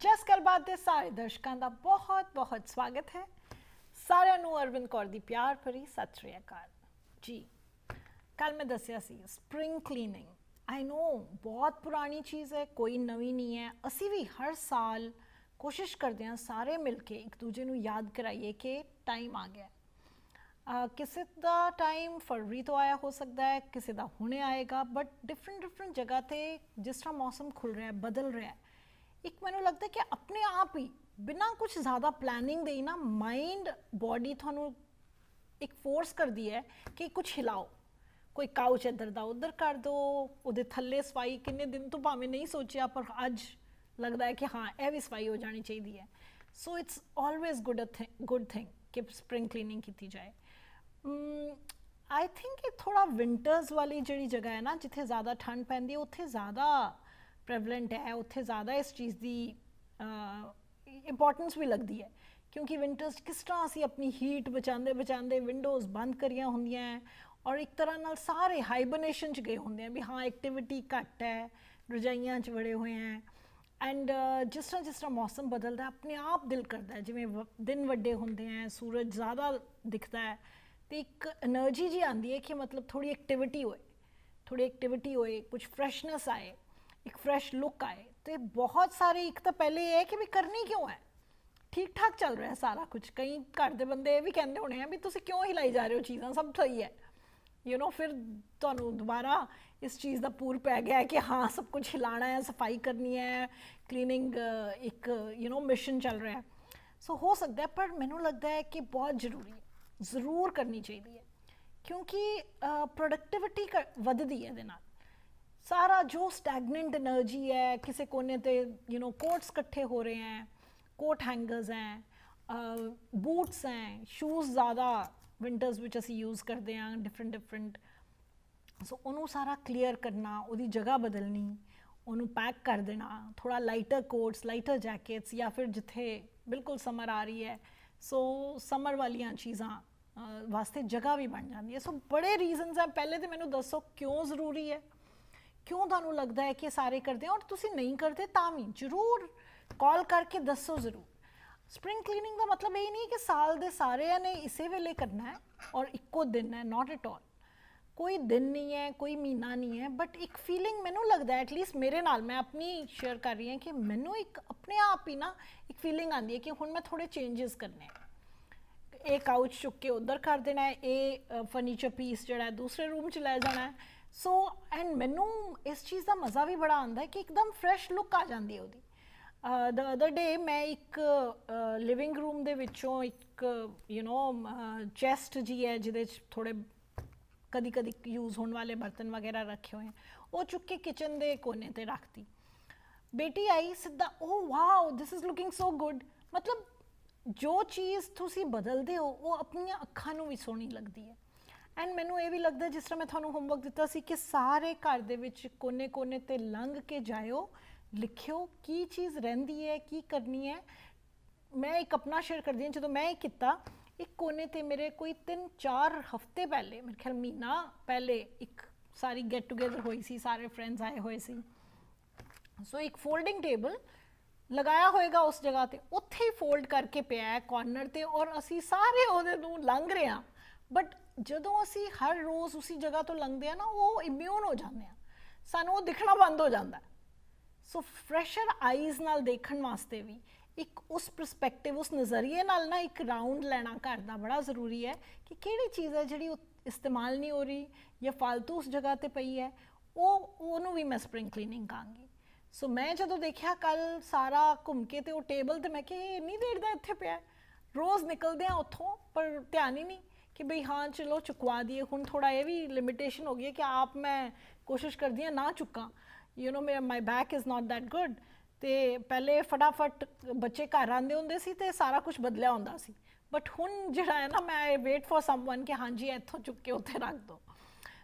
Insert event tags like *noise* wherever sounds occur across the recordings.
ਜਸ ਗੱਲਬਾਤ ਦੇ ਸਾਰੇ ਦਰਸ਼ਕਾਂ ਦਾ ਬਹੁਤ-ਬਹੁਤ ਸਵਾਗਤ ਹੈ। ਸਾਰਿਆਂ ਨੂੰ ਅਰਵਿੰਦ ਕੌਰ ਦੀ ਪਿਆਰ ਭਰੀ ਸਤਿ ਸ੍ਰੀ ਅਕਾਲ। ਜੀ ਕੱਲ ਮੈਂ ਦੱਸਿਆ ਸੀ ਸਪ੍ਰਿੰਗ ਕਲੀਨਿੰਗ ਆਈ ਨੋ ਬਹੁਤ ਪੁਰਾਣੀ ਚੀਜ਼ ਹੈ, ਕੋਈ ਨਵੀਂ ਨਹੀਂ ਹੈ। ਅਸੀਂ ਵੀ ਹਰ ਸਾਲ ਕੋਸ਼ਿਸ਼ ਕਰਦੇ ਹਾਂ ਸਾਰੇ ਮਿਲ ਕੇ ਇੱਕ ਦੂਜੇ ਨੂੰ ਯਾਦ ਕਰਾਈਏ ਕਿ ਟਾਈਮ ਆ ਗਿਆ ਕਿਸੇ ਦਾ ਟਾਈਮ ਫਰਵਰੀ ਤੋਂ ਆਇਆ ਹੋ ਸਕਦਾ ਹੈ, ਕਿਸੇ ਦਾ ਹੁਣੇ ਆਏਗਾ ਬਟ ਡਿਫਰੈਂਟ ਡਿਫਰੈਂਟ ਜਗ੍ਹਾ ਤੇ ਜਿਸ ਤਰ੍ਹਾਂ ਮੌਸਮ ਖੁੱਲ ਰਿਹਾ ਹੈ, ਬਦਲ ਰਿਹਾ ਹੈ ਇੱਕ ਮੈਨੂੰ ਲੱਗਦਾ ਕਿ ਆਪਣੇ ਆਪ ਹੀ ਬਿਨਾਂ ਕੁਝ ਜ਼ਿਆਦਾ ਪਲੈਨਿੰਗ ਦੇ ਹੀ ਨਾ ਮਾਈਂਡ ਬਾਡੀ ਤੁਹਾਨੂੰ ਇੱਕ ਫੋਰਸ ਕਰਦੀ ਹੈ ਕਿ ਕੁਝ ਹਿਲਾਓ। ਕੋਈ ਕਾਊਚ ਇੱਧਰ ਦਾ ਉੱਧਰ ਕਰ ਦੋ, ਉਹਦੇ ਥੱਲੇ ਸਫ਼ਾਈ ਕਿੰਨੇ ਦਿਨ ਤੋਂ ਭਾਵੇਂ ਨਹੀਂ ਸੋਚਿਆ, ਪਰ ਅੱਜ ਲੱਗਦਾ ਹੈ ਕਿ ਹਾਂ, ਇਹ ਵੀ ਸਫ਼ਾਈ ਹੋ ਜਾਣੀ ਚਾਹੀਦੀ ਹੈ। So it's always good good thing ਕਿ ਸਪ੍ਰਿੰਗ ਕਲੀਨਿੰਗ ਕੀਤੀ ਜਾਏ। ਆਈ ਥਿੰਕ ਇਹ ਥੋੜਾ ਵਿੰਟਰਸ ਵਾਲੀ ਜਿਹੜੀ ਜਗ੍ਹਾ ਹੈ ਨਾ, ਜਿੱਥੇ ਜ਼ਿਆਦਾ ਠੰਡ ਪੈਂਦੀ ਹੈ, ਉੱਥੇ ਜ਼ਿਆਦਾ प्रेवलेंट है, उतने ज़्यादा इस चीज़ की इंपोर्टेंस भी लगती है। क्योंकि विंटर्स किस तरह असं अपनी हीट बचा बचा विंडोज़ बंद करी होंदिया और एक तरह न सारे हाइबनेशन गए होंगे भी हाँ एक्टिविटी घट है, रजाइया बड़े हुए हैं एंड जिस तरह जिस तरह मौसम बदलता अपने आप दिल करता है जिमें दिन व्डे होंगे हैं, सूरज ज़्यादा दिखता है तो एक एनर्जी जी आती है कि मतलब थोड़ी एक्टिविटी होए, थोड़ी एक्टिविटी होए, कुछ फ्रैशनेस आए। ਇੱਕ ਫਰੈਸ਼ ਲੁੱਕ ਆਏ ਤੇ ਬਹੁਤ ਸਾਰੇ ਇੱਕ ਤਾਂ ਪਹਿਲੇ ਇਹ ਹੈ ਕਿ ਵੀ ਕਰਨੀ ਕਿਉਂ ਹੈ ਠੀਕ ਠਾਕ ਚੱਲ ਰਿਹਾ ਸਾਰਾ ਕੁਝ ਕਈ ਘਰ ਦੇ ਬੰਦੇ ਇਹ ਵੀ ਕਹਿੰਦੇ ਹੋਣੇ ਆ ਵੀ ਤੁਸੀਂ ਕਿਉਂ ਹਿਲਾਈ ਜਾ ਰਹੇ ਹੋ ਚੀਜ਼ਾਂ ਸਭ ਸਹੀ ਹੈ ਯੂ نو ਫਿਰ ਤੁਹਾਨੂੰ ਦੁਬਾਰਾ ਇਸ ਚੀਜ਼ ਦਾ ਪੂਰ ਪੈ ਗਿਆ ਕਿ ਹਾਂ ਸਭ ਕੁਝ ਹਿਲਾਣਾ ਹੈ ਸਫਾਈ ਕਰਨੀ ਹੈ ਕਲੀਨਿੰਗ ਇੱਕ ਯੂ نو ਮਿਸ਼ਨ ਚੱਲ ਰਿਹਾ ਹੈ ਸੋ ਹੋ ਸਕਦਾ ਹੈ ਪਰ ਮੈਨੂੰ ਲੱਗਦਾ ਹੈ ਕਿ ਬਹੁਤ ਜ਼ਰੂਰੀ ਹੈ ਜ਼ਰੂਰ ਕਰਨੀ ਚਾਹੀਦੀ ਹੈ ਕਿਉਂਕਿ ਪ੍ਰੋਡਕਟਿਵਿਟੀ ਵੱਧਦੀ ਹੈ ਇਹਦੇ ਨਾਲ ਸਾਰਾ ਜੋ ਸਟੈਗਨੈਂਟ એનર્ਜੀ ਹੈ, ਕਿਸੇ ਕੋਨੇ ਤੇ ਯੂ نو ਕੋਟਸ ਇਕੱਠੇ ਹੋ ਰਹੇ ਹੈ ਕੋਟ ਹੈਂਗਰਸ ਹੈ ਬੂਟਸ ਹੈ ਸ਼ੂਜ਼ ਜ਼ਿਆਦਾ ਵਿੰਟਰਸ ਵਿੱਚ ਅਸੀਂ ਯੂਜ਼ ਕਰਦੇ ਹਾਂ ਡਿਫਰੈਂਟ ਡਿਫਰੈਂਟ ਸੋ ਉਹਨੂੰ ਸਾਰਾ ਕਲੀਅਰ ਕਰਨਾ, ਉਹਦੀ ਜਗ੍ਹਾ ਬਦਲਣੀ, ਉਹਨੂੰ ਪੈਕ ਕਰ ਦੇਣਾ ਥੋੜਾ ਲਾਈਟਰ ਕੋਟਸ ਲਾਈਟਰ ਜੈਕਟਸ ਜਾਂ ਫਿਰ ਜਿੱਥੇ ਬਿਲਕੁਲ ਸਮਰ ਆ ਰਹੀ ਹੈ ਸੋ ਸਮਰ ਵਾਲੀਆਂ ਚੀਜ਼ਾਂ ਵਾਸਤੇ ਜਗ੍ਹਾ ਵੀ ਬਣ ਜਾਂਦੀ ਹੈ। ਸੋ ਬੜੇ ਰੀਜ਼ਨਸ ਹੈ, ਪਹਿਲੇ ਤੇ ਮੈਨੂੰ ਦੱਸੋ ਕਿਉਂ ਜ਼ਰੂਰੀ ਹੈ? ਕਿਉਂ ਤੁਹਾਨੂੰ ਲੱਗਦਾ ਹੈ ਕਿ ਸਾਰੇ ਕਰਦੇ ਔਰ ਤੁਸੀਂ ਨਹੀਂ ਕਰਦੇ ਤਾਂ ਵੀ? ਜ਼ਰੂਰ ਕਾਲ ਕਰਕੇ ਦੱਸੋ ਜ਼ਰੂਰ। ਸਪ੍ਰਿੰਗ ਕਲੀਨਿੰਗ ਦਾ ਮਤਲਬ ਇਹ ਨਹੀਂ ਕਿ ਸਾਲ ਦੇ ਸਾਰਿਆਂ ਨੇ ਇਸੇ ਵੇਲੇ ਕਰਨਾ ਹੈ ਔਰ ਇੱਕੋ ਦਿਨ ਹੈ ਨਾਟ ਐਟ ਆਲ ਕੋਈ ਦਿਨ ਨਹੀਂ ਹੈ, ਕੋਈ ਮਹੀਨਾ ਨਹੀਂ ਹੈ ਬਟ ਇੱਕ ਫੀਲਿੰਗ ਮੈਨੂੰ ਲੱਗਦਾ ਹੈ ਐਟਲੀਸਟ ਮੇਰੇ ਨਾਲ ਮੈਂ ਆਪਣੀ ਸ਼ੇਅਰ ਕਰ ਰਹੀ ਹਾਂ ਕਿ ਮੈਨੂੰ ਇੱਕ ਆਪਣੇ ਆਪ ਹੀ ਨਾ ਇੱਕ ਫੀਲਿੰਗ ਆਂਦੀ ਹੈ ਕਿ ਹੁਣ ਮੈਂ ਥੋੜੇ ਚੇਂजेस ਕਰਨੇ ਇਹ ਕਾਊਚ ਚੁੱਕ ਕੇ ਉਧਰ ਕਰ ਦੇਣਾ ਹੈ, ਇਹ ਫਰਨੀਚਰ ਪੀਸ ਜਿਹੜਾ ਦੂਸਰੇ ਰੂਮ 'ਚ ਲੈ ਜਾਣਾ ਹੈ ਸੋ ਐਂਡ ਮੈਨੂੰ ਇਸ ਚੀਜ਼ ਦਾ ਮਜ਼ਾ ਵੀ ਬੜਾ ਆਉਂਦਾ ਹੈ ਕਿ ਇੱਕਦਮ ਫਰੈਸ਼ ਲੁੱਕ ਆ ਜਾਂਦੀ ਹੈ ਉਹਦੀ। ਦ ਅਦਰ ਡੇ ਮੈਂ ਇੱਕ ਲਿਵਿੰਗ ਰੂਮ ਦੇ ਵਿੱਚੋਂ ਇੱਕ ਯੂ نو ਚੈਸਟ ਜੀ ਹੈ, ਜਿਹਦੇ ਚ ਥੋੜੇ ਕਦੀ ਕਦੀ ਯੂਜ਼ ਹੋਣ ਵਾਲੇ ਬਰਤਨ ਵਗੈਰਾ ਰੱਖੇ ਹੋਏ ਉਹ ਚੁੱਕ ਕੇ ਕਿਚਨ ਦੇ ਕੋਨੇ ਤੇ ਰੱਖਤੀ। ਬੇਟੀ ਆਈ, ਸਿੱਧਾ ਓ wow this is looking so good ਮਤਲਬ ਜੋ ਚੀਜ਼ ਤੁਸੀਂ ਬਦਲਦੇ ਹੋ, ਉਹ ਆਪਣੀਆਂ ਅੱਖਾਂ ਨੂੰ ਵੀ ਸੋਹਣੀ ਲੱਗਦੀ ਹੈ। ਐਂਡ ਮੈਨੂੰ ਇਹ ਵੀ ਲੱਗਦਾ ਜਿਸ ਤਰ੍ਹਾਂ ਮੈਂ ਤੁਹਾਨੂੰ ਹੋਮਵਰਕ ਦਿੱਤਾ ਸੀ ਕਿ ਸਾਰੇ ਘਰ ਦੇ ਵਿੱਚ ਕੋਨੇ-ਕੋਨੇ ਤੇ ਲੰਘ ਕੇ ਜਾਇਓ, ਲਿਖਿਓ ਕੀ ਚੀਜ਼ ਰਹਿੰਦੀ ਹੈ, ਕੀ ਕਰਨੀ ਹੈ। ਮੈਂ ਇੱਕ ਆਪਣਾ ਸ਼ੇਅਰ ਕਰਦੀ ਹਾਂ, ਜਦੋਂ ਮੈਂ ਇਹ ਕੀਤਾ, ਇੱਕ ਕੋਨੇ ਤੇ ਮੇਰੇ ਕੋਈ 3-4 ਹਫ਼ਤੇ ਪਹਿਲੇ, ਮੇਰੇ ਖਿਆਲ ਮਹੀਨਾ ਪਹਿਲੇ ਇੱਕ ਸਾਰੀ ਗੈਟ ਟੂਗੇਦਰ ਹੋਈ ਸੀ, ਸਾਰੇ ਫਰੈਂਡਸ ਆਏ ਹੋਏ ਸੀ। ਸੋ ਇੱਕ ਫੋਲਡਿੰਗ ਟੇਬਲ ਲਗਾਇਆ ਹੋਏਗਾ ਉਸ ਜਗ੍ਹਾ ਤੇ, ਉੱਥੇ ਹੀ ਫੋਲਡ ਕਰਕੇ ਪਿਆ ਹੈ ਕਾਰਨਰ ਤੇ ਔਰ ਅਸੀਂ ਸਾਰੇ ਉਹਦੇ ਨੂੰ ਲੰਘ ਰਹੇ ਹਾਂ। ਬਟ ਜਦੋਂ ਅਸੀਂ ਹਰ ਰੋਜ਼ ਉਸੇ ਜਗ੍ਹਾ ਤੋਂ ਲੰਘਦੇ ਆ ਨਾ, ਉਹ ਇਮਿਊਨ ਹੋ ਜਾਂਦੇ ਆ। ਸਾਨੂੰ ਉਹ ਦਿਖਣਾ ਬੰਦ ਹੋ ਜਾਂਦਾ ਸੋ ਫਰੈਸ਼ਰ ਆਈਜ਼ ਨਾਲ ਦੇਖਣ ਵਾਸਤੇ ਵੀ ਇੱਕ ਉਸ ਪਰਸਪੈਕਟਿਵ ਉਸ ਨਜ਼ਰੀਏ ਨਾਲ ਨਾ ਇੱਕ ਰਾਉਂਡ ਲੈਣਾ ਘਰ ਦਾ ਬੜਾ ਜ਼ਰੂਰੀ ਹੈ ਕਿ ਕਿਹੜੀ ਚੀਜ਼ ਹੈ ਜਿਹੜੀ ਇਸਤੇਮਾਲ ਨਹੀਂ ਹੋ ਰਹੀ ਜਾਂ ਫालतू ਉਸ ਜਗ੍ਹਾ ਤੇ ਪਈ ਹੈ, ਉਹ, ਉਹਨੂੰ ਵੀ ਮੈਂ ਸਪ੍ਰਿੰਗ ਕਲੀਨਿੰਗ ਕਹਾਂਗੀ। ਸੋ ਮੈਂ ਜਦੋਂ ਦੇਖਿਆ ਕੱਲ ਸਾਰਾ ਘੁੰਮ ਕੇ ਤੇ ਉਹ ਟੇਬਲ ਤੇ ਮੈਂ ਕਿਹਾ, ਇਹ ਇੰਨੀ ਦੇਰ ਦਾ ਇੱਥੇ ਪਿਆ ਰੋਜ਼ ਨਿਕਲਦੇ ਆ ਉੱਥੋਂ, ਪਰ ਧਿਆਨ ਹੀ ਨਹੀਂ। ਕਿ ਭਈ ਹਾਂ ਚਲੋ ਚੁਕਵਾ ਦਿਏ ਹੁਣ ਥੋੜਾ ਇਹ ਵੀ ਲਿਮਿਟੇਸ਼ਨ ਹੋ ਗਈ ਹੈ ਕਿ ਆਪ ਮੈਂ ਕੋਸ਼ਿਸ਼ ਕਰਦੀ ਹਾਂ ਨਾ ਚੁੱਕਾਂ ਯੂ نو ਮੇਰਾ my back is not that good ਤੇ ਪਹਿਲੇ ਫਟਾਫਟ ਬੱਚੇ ਘਰ ਆਉਂਦੇ ਹੁੰਦੇ ਸੀ ਤੇ ਸਾਰਾ ਕੁਝ ਬਦਲਿਆ ਹੁੰਦਾ ਸੀ ਬਟ ਹੁਣ ਜਿਹੜਾ ਹੈ ਨਾ ਮੈਂ ਵੇਟ ਫॉर ਸਮਵਨ ਕਿ ਹਾਂਜੀ ਇੱਥੋਂ ਚੁੱਕ ਕੇ ਉੱਥੇ ਰੱਖ ਦੋ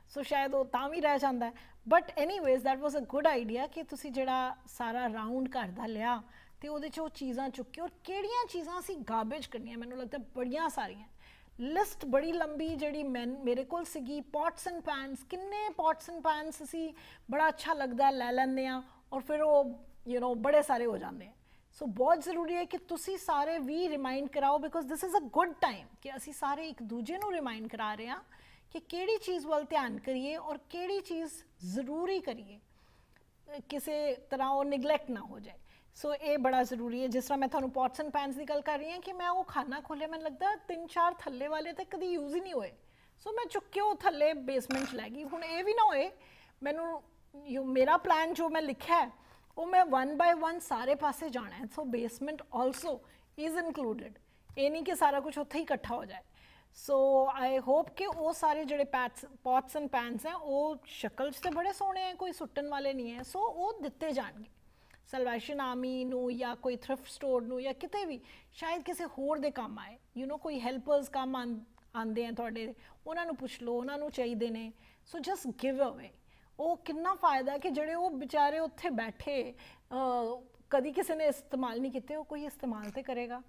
ਸੋ ਸ਼ਾਇਦ ਉਹ ਤਾਂ ਵੀ ਰਹਿ ਜਾਂਦਾ but anyways that was a good idea ਕਿ ਤੁਸੀਂ ਜਿਹੜਾ ਸਾਰਾ ਰਾਉਂਡ ਘਰ ਦਾ ਲਿਆ ਤੇ ਉਹਦੇ ਚ ਉਹ ਚੀਜ਼ਾਂ ਚੁੱਕ ਕੇ ਔਰ ਕਿਹੜੀਆਂ ਚੀਜ਼ਾਂ ਸੀ ਗਾਰਬੇਜ ਕੱਢੀਆਂ ਮੈਨੂੰ ਲੱਗਦਾ ਬੜੀਆਂ ਸਾਰੀਆਂ ਲਿਸਟ ਬੜੀ ਲੰਬੀ ਜਿਹੜੀ ਮੈਂ ਮੇਰੇ ਕੋਲ ਸੀਗੀ ਪੌਟਸ ਐਂਡ ਪੈਨਸ ਕਿੰਨੇ ਪੌਟਸ ਐਂਡ ਪੈਨਸ ਅਸੀਂ ਬੜਾ ਅੱਛਾ ਲੱਗਦਾ ਲੈ ਲੈਂਦੇ ਆ ਔਰ ਫਿਰ ਉਹ ਯੂ نو ਬੜੇ ਸਾਰੇ ਹੋ ਜਾਂਦੇ ਆ ਸੋ ਬਹੁਤ ਜ਼ਰੂਰੀ ਹੈ ਕਿ ਤੁਸੀਂ ਸਾਰੇ ਵੀ ਰਿਮਾਈਂਡ ਕਰਾਓ because this is a good time ਕਿ ਅਸੀਂ ਸਾਰੇ ਇੱਕ ਦੂਜੇ ਨੂੰ ਰਿਮਾਈਂਡ ਕਰਾ ਰਹੇ ਹਾਂ ਕਿ ਕਿਹੜੀ ਚੀਜ਼ ਵੱਲ ਧਿਆਨ ਕਰੀਏ ਔਰ ਕਿਹੜੀ ਚੀਜ਼ ਜ਼ਰੂਰੀ ਕਰੀਏ ਕਿਸੇ ਤਰ੍ਹਾਂ ਉਹ ਨੈਗਲੈਕਟ ਨਾ ਹੋ ਜਾਏ ਸੋ ਇਹ ਬੜਾ ਜ਼ਰੂਰੀ ਹੈ ਜਿਸ ਤਰ੍ਹਾਂ ਮੈਂ ਤੁਹਾਨੂੰ ਪੌਟਸ ਐਂਡ ਪੈਨਸ ਦੀ ਗੱਲ ਕਰ ਰਹੀ ਹਾਂ ਕਿ ਮੈਂ ਉਹ ਖਾਣਾ ਖੋਲੇ ਮੈਨੂੰ ਲੱਗਦਾ ਤਿੰਨ ਚਾਰ ਥੱਲੇ ਵਾਲੇ ਤਾਂ ਕਦੀ ਯੂਜ਼ ਹੀ ਨਹੀਂ ਹੋਏ ਸੋ ਮੈਂ ਚੁੱਕ ਕੇ ਉਹ ਥੱਲੇ ਬੇਸਮੈਂਟ ਚ ਲੈ ਗਈ ਹੁਣ ਇਹ ਵੀ ਨਾ ਹੋਏ ਮੈਨੂੰ ਯੋ ਮੇਰਾ ਪਲਾਨ ਜੋ ਮੈਂ ਲਿਖਿਆ ਹੈ ਉਹ ਮੈਂ ਵਨ ਬਾਈ ਵਨ ਸਾਰੇ ਪਾਸੇ ਜਾਣਾ ਹੈ so basement also is included ਇਹ ਨਹੀਂ ਕਿ ਸਾਰਾ ਕੁਝ ਉੱਥੇ ਹੀ ਇਕੱਠਾ ਹੋ ਜਾਏ ਸੋ ਆਈ ਹੋਪ ਕਿ ਉਹ ਸਾਰੇ ਜਿਹੜੇ ਪੈਟਸ ਪੌਟਸ ਐਂਡ ਪੈਨਸ ਹੈ ਉਹ ਸ਼ਕਲ 'ਚ ਤੇ ਬੜੇ ਸੋਹਣੇ ਹੈ ਕੋਈ ਸੁੱਟਣ ਵਾਲੇ ਨਹੀਂ ਹੈ ਸੋ ਉਹ ਦਿੱਤੇ ਜਾਣਗੇ ਸਲਵੇਸ਼ਨ ਆਰਮੀ ਨੂੰ ਜਾਂ ਕੋਈ ਥ੍ਰਿਫਟ ਸਟੋਰ ਨੂੰ ਜਾਂ ਕਿਤੇ ਵੀ, ਸ਼ਾਇਦ ਕਿਸੇ ਹੋਰ ਦੇ ਕੰਮ ਆਏ। ਯੂ نو ਕੋਈ ਹੈਲਪਰਸ ਕੰਮ ਆਂਦੇ ਆ ਤੁਹਾਡੇ, ਉਹਨਾਂ ਨੂੰ ਪੁੱਛ ਲਓ, ਉਹਨਾਂ ਨੂੰ ਚਾਹੀਦੇ ਨੇ। ਸੋ ਜਸਟ ਗਿਵ ਅਵੇ ਉਹ ਕਿੰਨਾ ਫਾਇਦਾ ਕਿ ਜਿਹੜੇ ਉਹ ਵਿਚਾਰੇ ਉੱਥੇ ਬੈਠੇ ਕਦੀ ਕਿਸੇ ਨੇ ਇਸਤੇਮਾਲ ਨਹੀਂ ਕੀਤੇ, ਉਹ ਕੋਈ ਇਸਤੇਮਾਲ ਤੇ ਕਰੇਗਾ।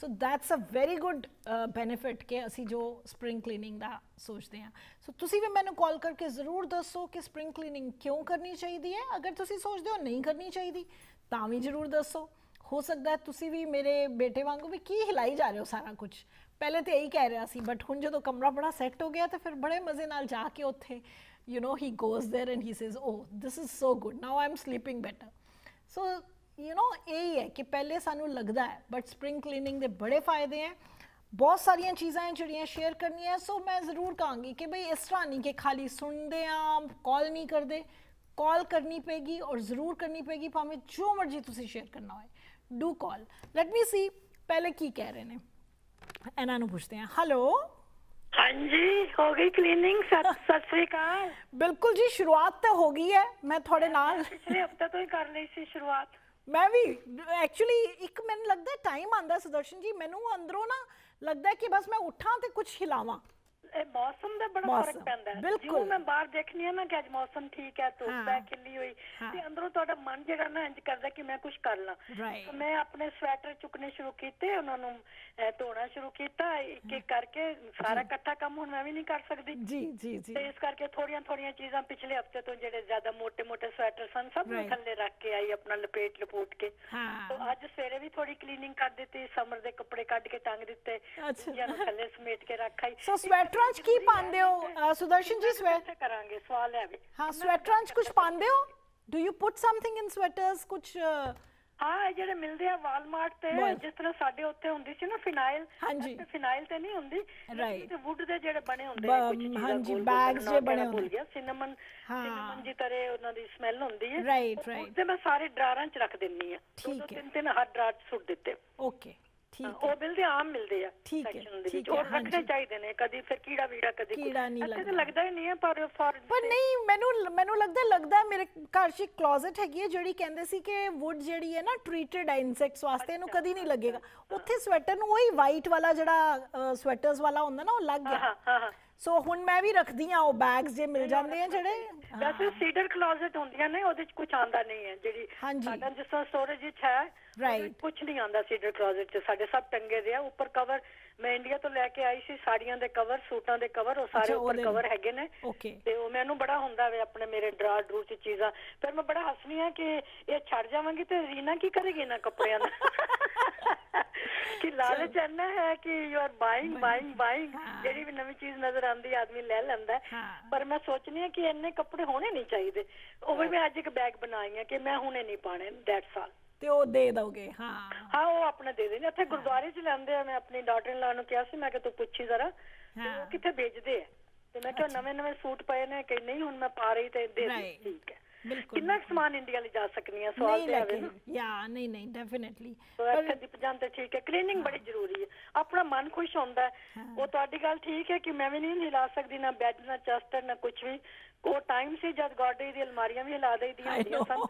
So that's a very good benefit ਕਿ ਅਸੀਂ ਜੋ ਸਪ੍ਰਿੰਗ ਕਲੀਨਿੰਗ ਦਾ ਸੋਚਦੇ ਹਾਂ। ਸੋ ਤੁਸੀਂ ਵੀ ਮੈਨੂੰ ਕਾਲ ਕਰਕੇ ਜ਼ਰੂਰ ਦੱਸੋ ਕਿ ਸਪ੍ਰਿੰਗ ਕਲੀਨਿੰਗ ਕਿਉਂ ਕਰਨੀ ਚਾਹੀਦੀ ਹੈ। ਅਗਰ ਤੁਸੀਂ ਸੋਚਦੇ ਹੋ ਨਹੀਂ ਕਰਨੀ ਚਾਹੀਦੀ, ਤਾਂ ਵੀ ਜ਼ਰੂਰ ਦੱਸੋ। ਹੋ ਸਕਦਾ ਤੁਸੀਂ ਵੀ ਮੇਰੇ ਬੇਟੇ ਵਾਂਗੂ ਵੀ ਕੀ ਹਿਲਾਈ ਜਾ ਰਹੇ ਹੋ ਸਾਰਾ ਕੁਝ। ਪਹਿਲੇ ਤੇ ਇਹੀ ਕਹਿ ਰਿਹਾ ਸੀ ਬਟ ਹੁਣ ਜਦੋਂ ਕਮਰਾ ਬੜਾ ਸੈੱਟ ਹੋ ਗਿਆ ਤਾਂ ਫਿਰ ਬੜੇ ਮਜ਼ੇ ਨਾਲ ਜਾ ਕੇ ਉੱਥੇ, you know, he goes there and he says oh this is so good, now i'm sleeping better so you know ਇਹ ਹੈ ਕਿ ਪਹਿਲੇ ਸਾਨੂੰ ਲੱਗਦਾ ਹੈ ਬਟ ਸਪ੍ਰਿੰਗ ਕਲੀਨਿੰਗ ਦੇ ਬੜੇ ਫਾਇਦੇ ਹੈ ਬਹੁਤ ਸਾਰੀਆਂ ਚੀਜ਼ਾਂ ਜਿਹੜੀਆਂ ਸ਼ੇਅਰ ਕਰਨੀਆਂ ਸੋ ਮੈਂ ਜ਼ਰੂਰ ਕਹਾਂਗੀ ਕਿ ਭਈ ਇਸ ਤਰ੍ਹਾਂ ਨਹੀਂ ਕਿ ਖਾਲੀ ਸੁਣਦੇ ਆ ਕਾਲ ਨਹੀਂ ਕਰਦੇ ਕਾਲ ਕਰਨੀ ਪੈਗੀ ਔਰ ਜ਼ਰੂਰ ਕਰਨੀ ਪੈਗੀ ਭਾਵੇਂ ਜੋ ਮਰਜ਼ੀ ਤੁਸੀਂ ਸ਼ੇਅਰ ਕਰਨਾ ਹੋਏ ਡੂ ਕਾਲ ਲੈਟ ਮੀ ਸੀ ਪਹਿਲੇ ਕੀ ਕਹਿ ਰਹੇ ਨੇ ਇਹਨਾਂ ਨੂੰ ਪੁੱਛਦੇ ਆ ਹੈਲੋ ਹਾਂਜੀ ਹੋ ਗਈ ਕਲੀਨਿੰਗ ਸਤਿ ਸ੍ਰੀ ਅਕਾਲ ਬਿਲਕੁਲ ਜੀ ਸ਼ੁਰੂਆਤ ਤਾਂ ਹੋ ਗਈ ਹੈ ਮੈਂ ਤੁਹਾਡੇ ਨਾਲ ਪਿਛਲੇ ਹਫ਼ਤੇ ਤੋਂ ਹੀ ਕਰ ਲਈ ਸੀ ਸ਼ੁਰੂਆਤ ਮੈਂ ਵੀ ਐਕਚੁਅਲੀ ਇੱਕ ਮੈਨੂੰ ਲੱਗਦਾ ਟਾਈਮ ਆਂਦਾ ਸੁਦਰਸ਼ਨ ਜੀ, ਮੈਨੂੰ ਅੰਦਰੋਂ ਨਾ ਲੱਗਦਾ ਕਿ ਬਸ ਮੈਂ ਉੱਠਾਂ ਤੇ ਕੁਝ ਹਿਲਾਵਾਂ। ਇਹ ਮੌਸਮ ਦਾ ਬੜਾ ਫ਼ਰਕ ਪੈਂਦਾ ਹੈ। ਬਿਲਕੁਲ। ਮੈਂ ਬਾਹਰ ਦੇਖਨੀ ਆ ਨਾ ਕਿ ਅੱਜ ਮੌਸਮ ਠੀਕ ਹੈ ਧੁੱਪ ਹੈ ਖਿੱਲੀ ਹੋਈ ਤੇ ਅੰਦਰੋਂ ਤੁਹਾਡਾ ਮਨ ਜਿਹੜਾ ਨਾ ਇੰਜ ਕਰਦਾ ਕਿ ਮੈਂ ਕੁਝ ਕਰ ਲਾਂ। ਮੈਂ ਆਪਣੇ ਸਵੈਟਰ ਚੁੱਕਨੇ ਸ਼ੁਰੂ ਕੀਤੇ ਉਹਨਾਂ ਨੂੰ ਧੋਣਾ ਸ਼ੁਰੂ ਕੀਤਾ ਇੱਕ ਇੱਕ ਕਰਕੇ ਸਾਰਾ ਇਕੱਠਾ ਕੰਮ ਹੁਣ ਮੈਂ ਵੀ ਨਹੀਂ ਕਰ ਸਕਦੀ। ਜੀ ਜੀ ਜੀ। ਤੇ ਇਸ ਕਰਕੇ ਥੋੜੀਆਂ ਥੋੜੀਆਂ ਚੀਜ਼ਾਂ ਪਿਛਲੇ ਹਫ਼ਤੇ ਤੋਂ ਜਿਹੜੇ ਜ਼ਿਆਦਾ ਮੋٹے-ਮੋٹے ਸਵੈਟਰ ਸਨ ਸਭ ਨੂੰ ਥੱਲੇ ਰੱਖ ਕੇ ਆਈ ਆਪਣਾ ਲਪੇਟ ਲਪੋਟ ਕੇ। ਤੋਂ ਅੱਜ ਸਵੇਰੇ ਵੀ ਥੋੜੀ ਕਲੀਨਿੰਗ ਕਰ ਦਿੱਤੀ ਸਮਰ ਦੇ ਕੱਪੜੇ ਕੱਢ ਕੇ ਟੰਗ ਦਿੱਤੇ ਜਾਂ ਥੱਲੇ ਸਮੇਟ ਕੇ ਰੱਖ ਆਈ। ਸੋ ਸਵੈਟਰ 'ਚ ਕੀ ਪਾਉਂਦੇ ਹੋ ਸੁਦਰਸ਼ਨ ਜੀ ਸਵੈ ਕਿੱਥੇ ਕਰਾਂਗੇ ਸਵਾਲ ਹੈ ਵੀ ਹਾਂ ਸਵੈਟਰਾਂ 'ਚ ਕੁਝ ਪਾਉਂਦੇ ਹੋ do you put something in sweaters ਕੁਝ ਹਾਂ ਜਿਹੜੇ ਮਿਲਦੇ ਆ ਵਾਲਮਾਰਟ ਤੇ ਜਿਸ ਤਰ੍ਹਾਂ ਸਾਡੇ ਉੱਥੇ ਹੁੰਦੀ ਸੀ ਨਾ ਫਿਨਾਈਲ ਹਾਂਜੀ। ਫਿਨਾਈਲ ਤੇ ਨਹੀਂ ਹੁੰਦੀ. ਤੇ ਵੁੱਡ ਦੇ ਜਿਹੜੇ ਬਣੇ ਹੁੰਦੇ ਨੇ ਕੁਝ ਚੀਜ਼ਾਂ ਹਾਂਜੀ, ਬਣਾਉਣ ਜੇ ਬਣੇ ਹੁੰਦੇ। ਗਿਆ ਸਿਨਮਨ ਹਾਂ। ਸਿਨਮਨ ਜੀ ਤਰੇ ਉਹਨਾਂ ਦੀ ਸਮੈਲ ਹੁੰਦੀ ਹੈ Right, right. ਉਹਦੇ ਮੈਂ ਸਾਰੇ ਡਰਾਰਾਂ 'ਚ ਰੱਖ ਦਿੰਨੀ ਆ ਦੋ ਦੋ। ਤਿੰਨ ਤਿੰਨ ਹਰ ਡਰਾਰ 'ਚ ਸੁੱਟ ਦਿੱਤੇ ਓਕੇ ਠੀਕ ਹੈ ਉਹ ਮਿਲਦੇ ਆਮ ਮਿਲਦੇ ਆ ਠੀਕ ਹੈ, section ਦੇ ਠੀਕ ਵਿੱਚ ਰੱਖਣੇ। ਚਾਹੀਦੇ ਨੇ ਕਦੀ ਫਿਰ ਕੀੜਾ ਵੀੜਾ ਕਦੀ। ਕੀੜਾ ਨਹੀਂ ਲੱਗਦਾ। ਲੱਗਦਾ ਹੀ ਨਹੀਂ ਹੈ ਪਰ ਫॉर ਪਰ ਨਹੀਂ ਮੈਨੂੰ ਮੈਨੂੰ ਲੱਗਦਾ ਲੱਗਦਾ ਮੇਰੇ ਘਰ 'ਚ ਕਲੋਜ਼ਟ ਹੈਗੀ ਹੈ ਜਿਹੜੀ ਕਹਿੰਦੇ ਸੀ ਕਿ ਵੁੱਡ ਜਿਹੜੀ ਹੈ ਨਾ ਟ੍ਰੀਟਡ ਹੈ ਇਨਸੈਕਟਸ ਵਾਸਤੇ ਇਹਨੂੰ ਕਦੀ ਨਹੀਂ ਲੱਗੇਗਾ ਉੱਥੇ ਸਵੈਟਰ ਨੂੰ ਉਹੀ ਵਾਈਟ ਵਾਲਾ ਜਿਹੜਾ ਸਵੈਟਰਸ ਵਾਲਾ ਹੁੰਦਾ ਨਾ ਉਹ ਲੱਗ ਗਿਆ ਹਾਂ ਹਾਂ ਹਾਂ ਸੋ ਹੁਣ ਮੈਂ ਵੀ ਰੱਖਦੀ ਆ ਉਹ ਬੈਗਸ ਜੇ ਮਿਲ ਜਾਂਦੇ ਆ ਜਿਹੜੇ। ਵੈਸੇ ਸੀਡਰ ਕਲੋਜ਼ਟ ਹੁੰਦੀਆਂ ਨੇ ਉਹਦੇ 'ਚ ਕੁਝ ਆਂਦਾ ਨਹੀਂ ਹੈ। ਜਿਹੜੀ। ਸਾਡਾ ਜਿਸ ਤਰ੍ਹਾਂ ਸਟੋਰੇਜ ਵਿੱਚ ਹੈ Right. ਕੁਝ ਨਹੀਂ ਆਂਦਾ ਸੀਡਰ ਕਲੋਜ਼ਟ 'ਚ। ਸਾਡੇ ਸਭ ਟੰਗੇ ਦੇ ਆ। ਉੱਪਰ ਕਵਰ ਮੈਂ ਇੰਡੀਆ ਤੋਂ ਲੈ ਕੇ ਆਈ ਸੀ ਸਾੜੀਆਂ ਦੇ ਕਵਰ ਸੂਟਾਂ ਦੇ ਕਵਰ ਉਹ ਸਾਰੇ ਉੱਪਰ ਕਵਰ ਹੈਗੇ ਨੇ. ਤੇ ਉਹ ਮੈਨੂੰ ਬੜਾ ਹੁੰਦਾ ਵੇ ਆਪਣੇ ਮੇਰੇ ਡਰਾ ਡਰੂ 'ਚ ਚੀਜ਼ਾਂ। ਫਿਰ ਮੈਂ ਬੜਾ ਹੱਸਨੀ ਆ ਕਿ ਇਹ ਛੱਡ ਜਾਵਾਂਗੀ ਤੇ ਰੀਨਾ ਕੀ ਕਰੇਗੀ ਇਹਨਾਂ ਕੱਪੜਿਆਂ ਦਾ ਕਿ ਲਾਲਚ ਇੰਨਾ ਹੈ ਕਿ you are buying buying buying ਹਾਂ। ਜਿਹੜੀ ਵੀ ਨਵੀਂ ਚੀਜ਼ ਨਜ਼ਰ ਆਉਂਦੀ ਆਦਮੀ ਲੈ ਲੈਂਦਾ ਹੈ। ਹਾਂ। ਪਰ ਮੈਂ ਸੋਚਨੀ ਆ ਕਿ ਇੰਨੇ ਕੱਪੜੇ ਹੋਣੇ ਨਹੀਂ ਚਾਹੀਦੇ। ਉਹ ਵੀ ਮੈਂ ਅੱਜ ਇੱਕ ਬੈਗ ਬਣਾਈ ਆ ਕਿ ਮੈਂ ਹੁਣੇ ਨਹੀਂ ਪਾਣੇ ਦੈਟਸ ਆਲ ਤੇ ਉਹ ਦੇ ਦੋਗੇ ਹਾਂ। ਹਾਂ ਉਹ ਆਪਣੇ ਦੇ ਦੇਣੇ ਇੱਥੇ ਗੁਰਦੁਆਰੇ 'ਚ ਲੈਂਦੇ ਆ ਮੈਂ ਆਪਣੀ ਡਾਟਰ ਇਨ ਲਾ ਨੂੰ ਕਿਹਾ ਸੀ ਮੈਂ ਕਿ ਤੂੰ ਪੁੱਛੀ ਜ਼ਰਾ ਹਾਂ। ਉਹ ਕਿੱਥੇ ਵੇਚਦੇ ਆ? ਤੇ ਮੈਂ ਕਿਹਾ ਨਵੇਂ ਨਵੇਂ ਸੂਟ ਪਏ ਨੇ ਕਿ ਨਹੀਂ ਹੁਣ ਮੈਂ ਪਾ ਰਹੀ ਤੇ ਦੇ ਦੇ. ਠੀਕ ਹੈ। ਕਿੰਨਾ ਸਮਾਨ ਇੰਡੀਆ ਲਈ ਜਾ ਸਕਨੀ ਆ? ਸਵਾਲ ਤੇ ਆਵੇ ਨਾ। ਯਾ ਨਹੀਂ ਨਹੀਂ ਡੈਫੀਨਿਟਲੀ ਸੋ ਇੱਥੇ ਦੀਪ ਜਾਨ ਤੇ ਠੀਕ ਹੈ। ਕਲੀਨਿੰਗ ਬੜੀ ਜ਼ਰੂਰੀ ਹੈ। ਆਪਣਾ ਮਨ ਖੁਸ਼ ਹੁੰਦਾ ਉਹ ਤੁਹਾਡੀ ਗੱਲ ਠੀਕ ਹੈ ਕਿ ਮੈਂ ਵੀ ਨਹੀਂ ਹਿਲਾ ਸਕਦੀ ਨਾ ਬੈੱਡ ਨਾ ਚਸਟਰ ਨਾ ਕੁਝ ਵੀ। ਉਹ ਟਾਈਮ ਸੀ ਜਦ ਗੋਡੇ ਦੀ ਅਲਮਾਰੀਆਂ ਵੀ ਹਿਲਾ ਦੇਈਦੀਆਂ ਹੁੰਦੀਆਂ ਸਨ।